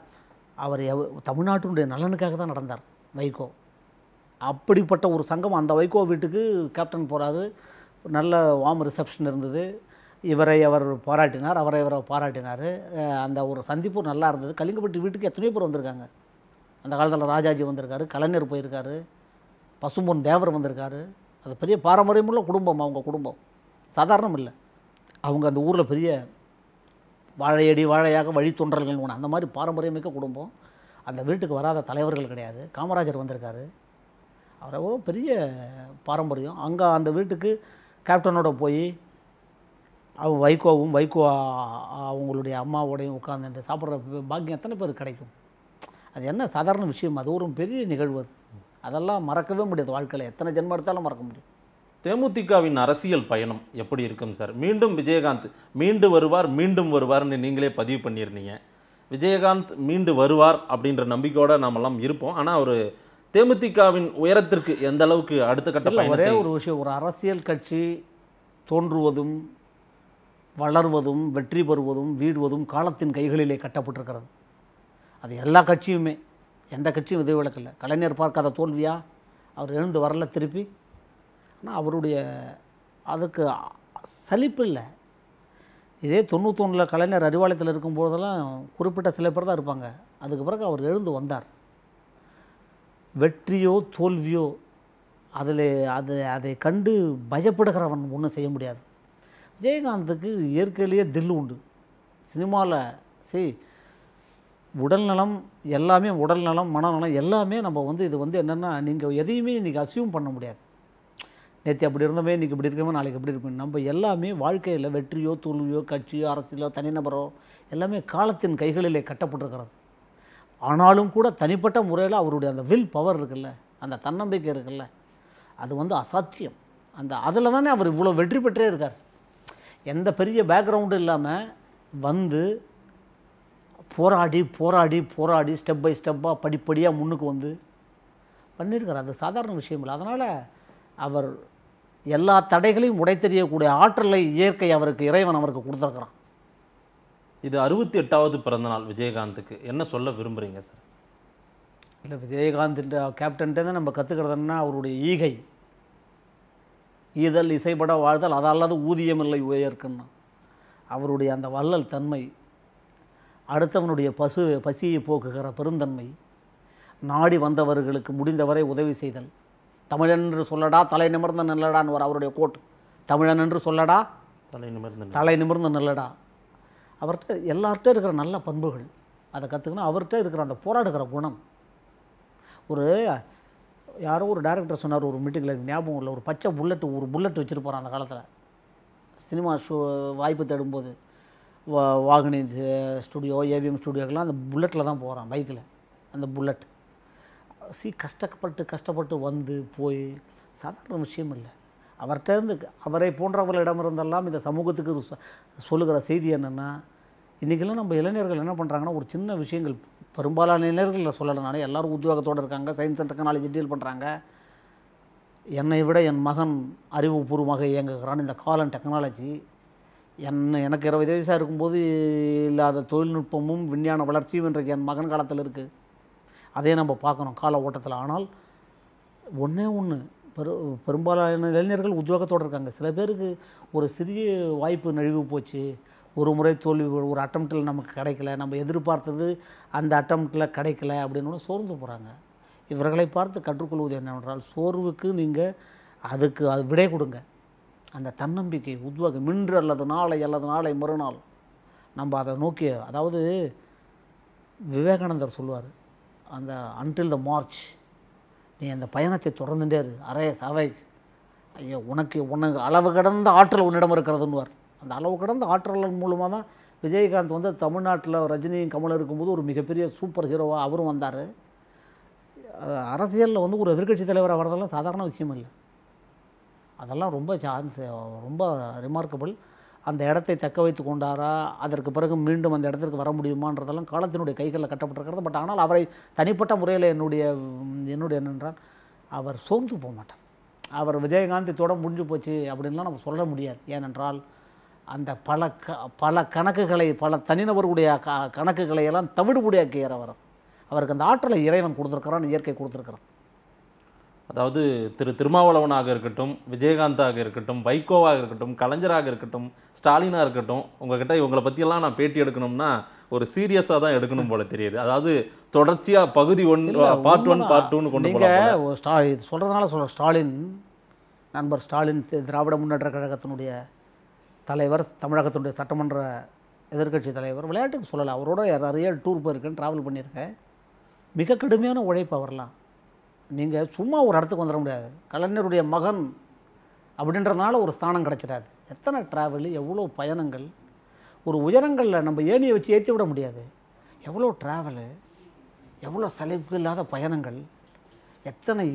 அவர் எவ தமிழ்நாட்டினுடைய நலனுக்காக தான் நடந்தார் வைகோ. அப்படிப்பட்ட ஒரு சங்கம் அந்த வைகோ வீட்டுக்கு கேப்டன் போகிறாரு நல்ல வார்ம் ரிசப்ஷன் இருந்தது. இவரை அவர் பாராட்டினார் அவரை இவரை பாராட்டினார். அந்த ஒரு சந்திப்பு நல்லா இருந்தது. கலிங்கப்பட்டி வீட்டுக்கு எத்தனையோ பேர் வந்திருக்காங்க. அந்த காலத்தில் ராஜாஜி வந்திருக்காரு கலைஞர் போயிருக்காரு பசும்பொன் தேவர் வந்திருக்காரு. அது பெரிய பாரம்பரியமுள்ள குடும்பம் அவங்க குடும்பம். சாதாரணம் இல்லை. அவங்க அந்த ஊரில் பெரிய வாழையடி வாழையாக வழித்தொன்றல்கள் ஒன்று அந்த மாதிரி பாரம்பரியமிக்க குடும்பம். அந்த வீட்டுக்கு வராத தலைவர்கள் கிடையாது. காமராஜர் வந்திருக்காரு. அவரை ஒரு பெரிய பாரம்பரியம். அங்கே அந்த வீட்டுக்கு கேப்டனோட போய் அவங்க வைகோவும் வைகோ அவங்களுடைய அம்மாவோடையும் உட்காந்துட்டு சாப்பிட்ற பாக்கியம் எத்தனை பேர் கிடைக்கும்? அது என்ன சாதாரண விஷயம்? அது ஒரு பெரிய நிகழ்வு அது. அதெல்லாம் மறக்கவே முடியாது வாழ்க்கையில். எத்தனை ஜென்மம் எடுத்தாலும் மறக்க முடியும். தேமுதிகவின் அரசியல் பயணம் எப்படி இருக்கும் சார்? மீண்டும் விஜயகாந்த் மீண்டு வருவார் மீண்டும் வருவார்னு நீங்களே பதிவு பண்ணியிருந்தீங்க. விஜயகாந்த் மீண்டு வருவார் அப்படின்ற நம்பிக்கையோடு நாமெல்லாம் இருப்போம். ஆனால் அவர் தேமுதிகவின் உயரத்திற்கு எந்த அளவுக்கு அடுத்த கட்ட ஒரே ஒரு விஷயம் ஒரு அரசியல் கட்சி தோன்றுவதும் வளர்வதும் வெற்றி பெறுவதும் வீடுவதும் காலத்தின் கைகளிலே கட்டப்பட்டிருக்கிறது. அது எல்லா கட்சியுமே. எந்த கட்சியும் இது விளக்கல. கலைஞர் பார்க்காத தோல்வியா? அவர் எழுந்து வரல திருப்பி. ஆனால் அவருடைய அதுக்கு சலிப்பு இல்லை. இதே தொண்ணூத்தொன்னில் கலைஞர் அறிவாலயத்தில் இருக்கும்போதெல்லாம் குறிப்பிட்ட சில பேர் தான் இருப்பாங்க. அதுக்கு பிறகு அவர் எழுந்து வந்தார். வெற்றியோ தோல்வியோ அதில் அது அதை கண்டு பயப்படுகிறவன் ஒன்றும் செய்ய முடியாது. விஜயகாந்துக்கு இயற்கையிலேயே தில்லு உண்டு. சினிமாவில் சரி உடல்நலம் எல்லாமே உடல்நலம் மனநலம் எல்லாமே நம்ம வந்து இது வந்து என்னென்னா நீங்கள் எதையுமே இன்றைக்கி அசியூம் பண்ண முடியாது. நேற்று அப்படி இருந்தோமே இன்றைக்கி இப்படி இருக்கமே நாளைக்கு இப்படி இருக்கும். நம்ம எல்லாமே வாழ்க்கையில் வெற்றியோ தோல்வியோ கட்சியோ அரசியலோ தனிநபரோ எல்லாமே காலத்தின் கைகளிலே கட்டப்பட்டிருக்கிறது. ஆனாலும் கூட தனிப்பட்ட முறையில் அவருடைய அந்த வில் பவர் இருக்குல்ல அந்த தன்னம்பிக்கை இருக்குல்ல அது வந்து அசாத்தியம். அந்த அதில் தானே அவர் இவ்வளோ வெற்றி பெற்றே இருக்கார். எந்த பெரிய பேக்ரவுண்டும் இல்லாமல் வந்து போராடி போராடி போராடி ஸ்டெப் பை ஸ்டெப்பாக படிப்படியாக முன்னுக்கு வந்து பண்ணியிருக்கார். அது சாதாரண விஷயம் இல்லை. அதனால் அவர் எல்லா தடைகளையும் உடைத்தெறியக்கூடிய ஆற்றலை இயற்கை அவருக்கு இறைவன் அவருக்கு கொடுத்துருக்குறான். இது அறுபத்தி எட்டாவது பிறந்தநாள் விஜயகாந்துக்கு. என்ன சொல்ல விரும்புறீங்க சார் இல்லை விஜயகாந்த் கேப்டன்ட்டே தான் நம்ம கற்றுக்கிறதுன்னா அவருடைய ஈகை. ஈதல் இசைப்பட வாழ்தல் அதல்லாது ஊதியமில்லை உயர்க்குன்னா. அவருடைய அந்த வள்ளல் தன்மை அடுத்தவனுடைய பசு பசியை போக்குகிற பெருந்தன்மை நாடி வந்தவர்களுக்கு முடிந்தவரை உதவி செய்தல். தமிழன் என்று சொல்லடா தலை நிமிர்ந்த நில்லடான்னு வர அவருடைய கோட். தமிழன் என்று சொல்லடா தலை நிமிர்ந்து. தலை நிமிர்ந்து நில்லடா. அவர்கிட்ட எல்லார்கிட்ட இருக்கிற நல்ல பண்புகள் அதை கற்றுக்கணும் அவர்கிட்ட இருக்கிற அந்த போராடுகிற குணம். ஒரு யாரோ ஒரு டேரக்டர் சொன்னார் ஒரு மீட்டிங்கில் எனக்கு ஞாபகம் இல்லை. ஒரு பச்சை புல்லட்டு ஒரு புல்லட் வச்சுருப்பார் அந்த காலத்தில். சினிமா ஷோ வாய்ப்பு தேடும்போது வா வாகினி ஸ்டுடியோ ஏவிஎம் ஸ்டுடியோக்கெல்லாம் அந்த புல்லட்டில் தான் போகிறான் பைக்கில் அந்த புல்லட் சி கஷ்டப்பட்டு கஷ்டப்பட்டு வந்து போய் சாதாரண விஷயம் இல்லை. அவர்கிட்ட இருந்து அவரை போன்றவர்களிடமிருந்தெல்லாம் இந்த சமூகத்துக்கு சொ- சொல்லுகிற செய்தி என்னென்னா இன்றைக்கெல்லாம் நம்ம இளைஞர்கள் என்ன பண்ணுறாங்கன்னா ஒரு சின்ன விஷயங்கள் பெரும்பாலான இளைஞர்களில் சொல்லலை நானே எல்லாரும் உத்தியோகத்தோடு இருக்காங்க சயின்ஸ் அண்ட் டெக்னாலஜி டீல் பண்ணுறாங்க என்னை விட என் மகன் அறிவுபூர்வமாக இயங்குகிறான். இந்த கால் அண்ட் டெக்னாலஜி என்ன எனக்கு இருபது வயசாக இருக்கும்போது இல்லாத தொழில்நுட்பமும் விஞ்ஞான வளர்ச்சியும் இன்றைக்கு என் மகன் காலத்தில் இருக்குது அதே நம்ம பார்க்கணும் கால ஓட்டத்தில். ஆனால் ஒன்றே ஒன்று பெரு பெரும்பாலான இளைஞர்கள் உத்தியோகத்தோடு இருக்காங்க. சில பேருக்கு ஒரு சிறிய வாய்ப்பு நழிவு போச்சு. ஒரு முறை தோல்வி ஒரு அட்டம்ப்டில் நமக்கு கிடைக்கல நம்ம எதிர்பார்த்தது அந்த அட்டம்ப்டில் கிடைக்கல அப்படின்னு சோர்ந்து போகிறாங்க இவர்களை பார்த்து கற்றுக்கொள்வது என்னவென்றால் சோர்வுக்கு நீங்கள் அதுக்கு அது விடை கொடுங்க. அந்த தன்னம்பிக்கை உத்வேகம் இன்று அல்லது நாளை அல்லது நாளை மறுநாள் நம்ம அதை நோக்கி அதாவது விவேகானந்தர் சொல்லுவார் அந்த அன்டில் த மார்ச் நீ அந்த பயணத்தை தொடர்ந்துட்டே இரு அரே சவை ஐயோ உனக்கு உனக்கு அளவு கடந்த ஆற்றல் உன்னிடம் இருக்கிறதுன்னுவார். அந்த அளவு கடந்த ஆற்றல் மூலமாக தான் விஜயகாந்த் வந்து தமிழ்நாட்டில் ரஜினியும் கமலும் இருக்கும்போது ஒரு மிகப்பெரிய சூப்பர் ஹீரோவாக அவரும் வந்தார். அரசியலில் வந்து ஒரு எதிர்க்கட்சி தலைவராக வரதெல்லாம் சாதாரண விஷயம் இல்லை. அதெல்லாம் ரொம்ப சான்ஸ் ரொம்ப ரிமார்க்கபிள் அந்த இடத்தை தக்க வைத்து கொண்டாரா? அதற்கு பிறகு மீண்டும் அந்த இடத்திற்கு வர முடியுமான்றதெல்லாம் காலத்தினுடைய கைகளில் கட்டப்பட்டிருக்கிறது. பட் ஆனால் அவரை தனிப்பட்ட முறையில் என்னுடைய என்னுடைய என்னென்றால் அவர் சோர்ந்து போக மாட்டார் அவர் விஜயகாந்தி தொட முடிஞ்சு போச்சு அப்படின்லாம் நம்ம சொல்ல முடியாது. ஏனென்றால் அந்த பல க பல கணக்குகளை பல தனிநபர்களுடைய க கணக்குகளை எல்லாம் தவிடுபடியாக்கியர் அவர் அவருக்கு அந்த ஆற்றலை இறைவன் கொடுத்துருக்கிறான் இயற்கை கொடுத்துருக்கிறான். அதாவது திரு திருமாவளவனாக இருக்கட்டும் விஜயகாந்தாக இருக்கட்டும் வைகோவாக இருக்கட்டும் கலைஞராக இருக்கட்டும் ஸ்டாலினாக இருக்கட்டும் உங்ககிட்ட இவங்களை பற்றியெல்லாம் நான் பேட்டி எடுக்கணும்னா ஒரு சீரியஸாக தான் எடுக்கணும் போல தெரியுது. அதாவது தொடர்ச்சியாக பகுதி ஒன் பார்ட் ஒன் பார்ட் டூன்னு கொண்டு. நீங்கள் ஸ்டா இது சொல்கிறதுனால சொல்ல ஸ்டாலின் நண்பர் ஸ்டாலின் திராவிட முன்னேற்ற கழகத்தினுடைய தலைவர் தமிழகத்தினுடைய சட்டமன்ற எதிர்க்கட்சி தலைவர் விளையாட்டுக்கு சொல்லலை அவரோட நிறைய டூர் போயிருக்கேன் ட்ராவல் பண்ணியிருக்கேன். மிக கடுமையான உழைப்பு அவர்லாம். நீங்கள் சும்மா ஒரு இடத்துக்கு வந்துட முடியாது. கலைஞருடைய மகன் அப்படின்றதுனால ஒரு ஸ்தானம் கிடச்சிடாது. எத்தனை ட்ராவல் எவ்வளோ பயணங்கள்? ஒரு உயரங்களில் நம்ம ஏணியை வச்சு ஏற்றி விட முடியாது. எவ்வளோ ட்ராவலு எவ்வளோ சலிப்பு இல்லாத பயணங்கள்? எத்தனை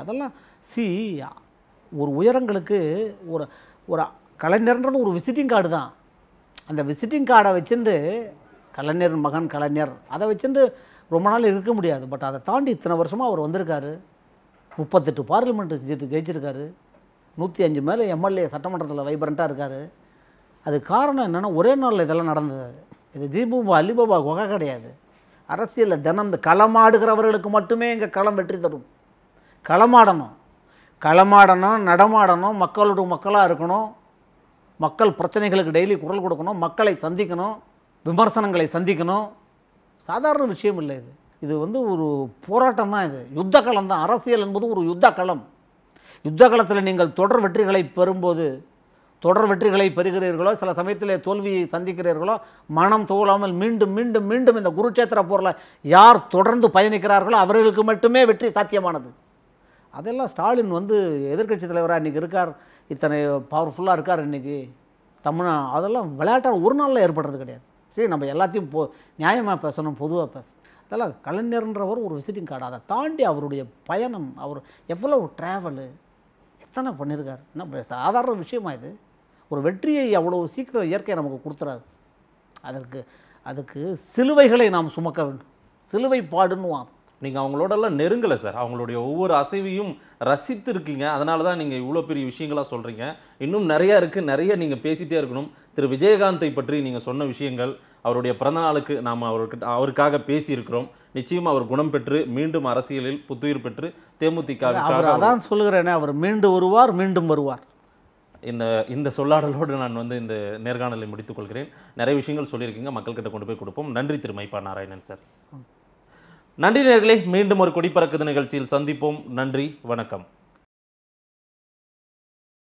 அதெல்லாம் சி ஒரு உயரங்களுக்கு ஒரு ஒரு கலைஞர்ன்றது ஒரு விசிட்டிங் கார்டு தான். அந்த விசிட்டிங் கார்டை வச்சுட்டு கலைஞர் மகன் கலைஞர் அதை வச்சுட்டு ரொம்ப நாள் இருக்க முடியாது. பட் அதை தாண்டி இத்தனை வருஷமாக அவர் வந்திருக்காரு. முப்பத்தெட்டு பார்லிமெண்ட் சீட்டு ஜெயிச்சிருக்காரு. நூற்றி அஞ்சு மேலே எம்எல்ஏ சட்டமன்றத்தில் வைப்ரண்ட்டாக இருக்கார். அது காரணம் என்னென்னா ஒரே நாளில் இதெல்லாம் நடந்தது. இது ஜீபூபா அலிபாபா குகை கிடையாது. அரசியலில் தினம் இந்த களமாடுகிறவர்களுக்கு மட்டுமே இங்கே களம் வெற்றி தரும். களமாடணும். களமாடணும் நடமாடணும் மக்களோட மக்களாக இருக்கணும். மக்கள் பிரச்சனைகளுக்கு டெய்லி குரல் கொடுக்கணும் மக்களை சந்திக்கணும் விமர்சனங்களை சந்திக்கணும். சாதாரண விஷயம் இல்லை இது. இது வந்து ஒரு போராட்டம் தான் இது. யுத்த களம் தான். அரசியல் என்பது ஒரு யுத்த களம் யுத்த களத்தில் நீங்கள் தொடர் வெற்றிகளை பெறும்போது தொடர் வெற்றிகளை பெறுகிறீர்களோ சில சமயத்தில் தோல்வியை சந்திக்கிறீர்களோ மனம் தோலாமல் மீண்டும் மீண்டும் மீண்டும் இந்த குருட்சேத்திர போரில் யார் தொடர்ந்து பயணிக்கிறார்களோ அவர்களுக்கு மட்டுமே வெற்றி சாத்தியமானது. அதெல்லாம் ஸ்டாலின் வந்து எதிர்க்கட்சி தலைவராக இன்றைக்கி இருக்கார். இத்தனை பவர்ஃபுல்லாக இருக்கார் இன்றைக்கி தமிழ் அதெல்லாம் விளையாட்டால் ஒரு நாளில் ஏற்படுறது கிடையாது. சரி நம்ம எல்லாத்தையும் போ நியாயமாக பேசணும் பொதுவாக பேச அதெல்லாம் கலைஞர்ன்றவர் ஒரு விசிட்டிங் கார்டு அதை தாண்டி அவருடைய பயணம் அவர் எவ்வளவு ட்ராவலு எத்தனை பண்ணியிருக்காரு என்ன சாதாரண விஷயமா இது. ஒரு வெற்றியை அவ்வளோ சீக்கிரம் இயற்கை நமக்கு கொடுத்துறாது. அதற்கு அதுக்கு சிலுவைகளை நாம் சுமக்க வேண்டும். சிலுவை பாடுன்னுவான். நீங்கள் அவங்களோடலாம் நெருங்கலை சார். அவங்களுடைய ஒவ்வொரு அசைவையும் ரசித்து இருக்கீங்க அதனால தான் நீங்கள் இவ்வளோ பெரிய விஷயங்களாக சொல்கிறீங்க இன்னும் நிறையா இருக்குது நிறைய நீங்கள் பேசிகிட்டே இருக்கணும். திரு. விஜயகாந்தை பற்றி நீங்கள் சொன்ன விஷயங்கள் அவருடைய பிறந்தநாளுக்கு நாம் அவர்கிட்ட அவருக்காக பேசியிருக்கிறோம். நிச்சயம் அவர் குணம் பெற்று மீண்டும் அரசியலில் புத்துயிர் பெற்று அவர் தேமுதிக அதான் சொல்லுகிறேனே அவர் மீண்டு வருவார் மீண்டும் வருவார். இந்த இந்த சொல்லாடலோடு நான் வந்து இந்த நேர்காணலை முடித்துக் கொள்கிறேன். நிறைய விஷயங்கள் சொல்லியிருக்கீங்க. மக்கள்கிட்ட கொண்டு போய் கொடுப்போம். நன்றி திரு. மைப்பா நாராயணன் சார். நன்றி நேர்களே மீண்டும் ஒரு கொடி நிகழ்ச்சியில் சந்திப்போம். நன்றி வணக்கம்.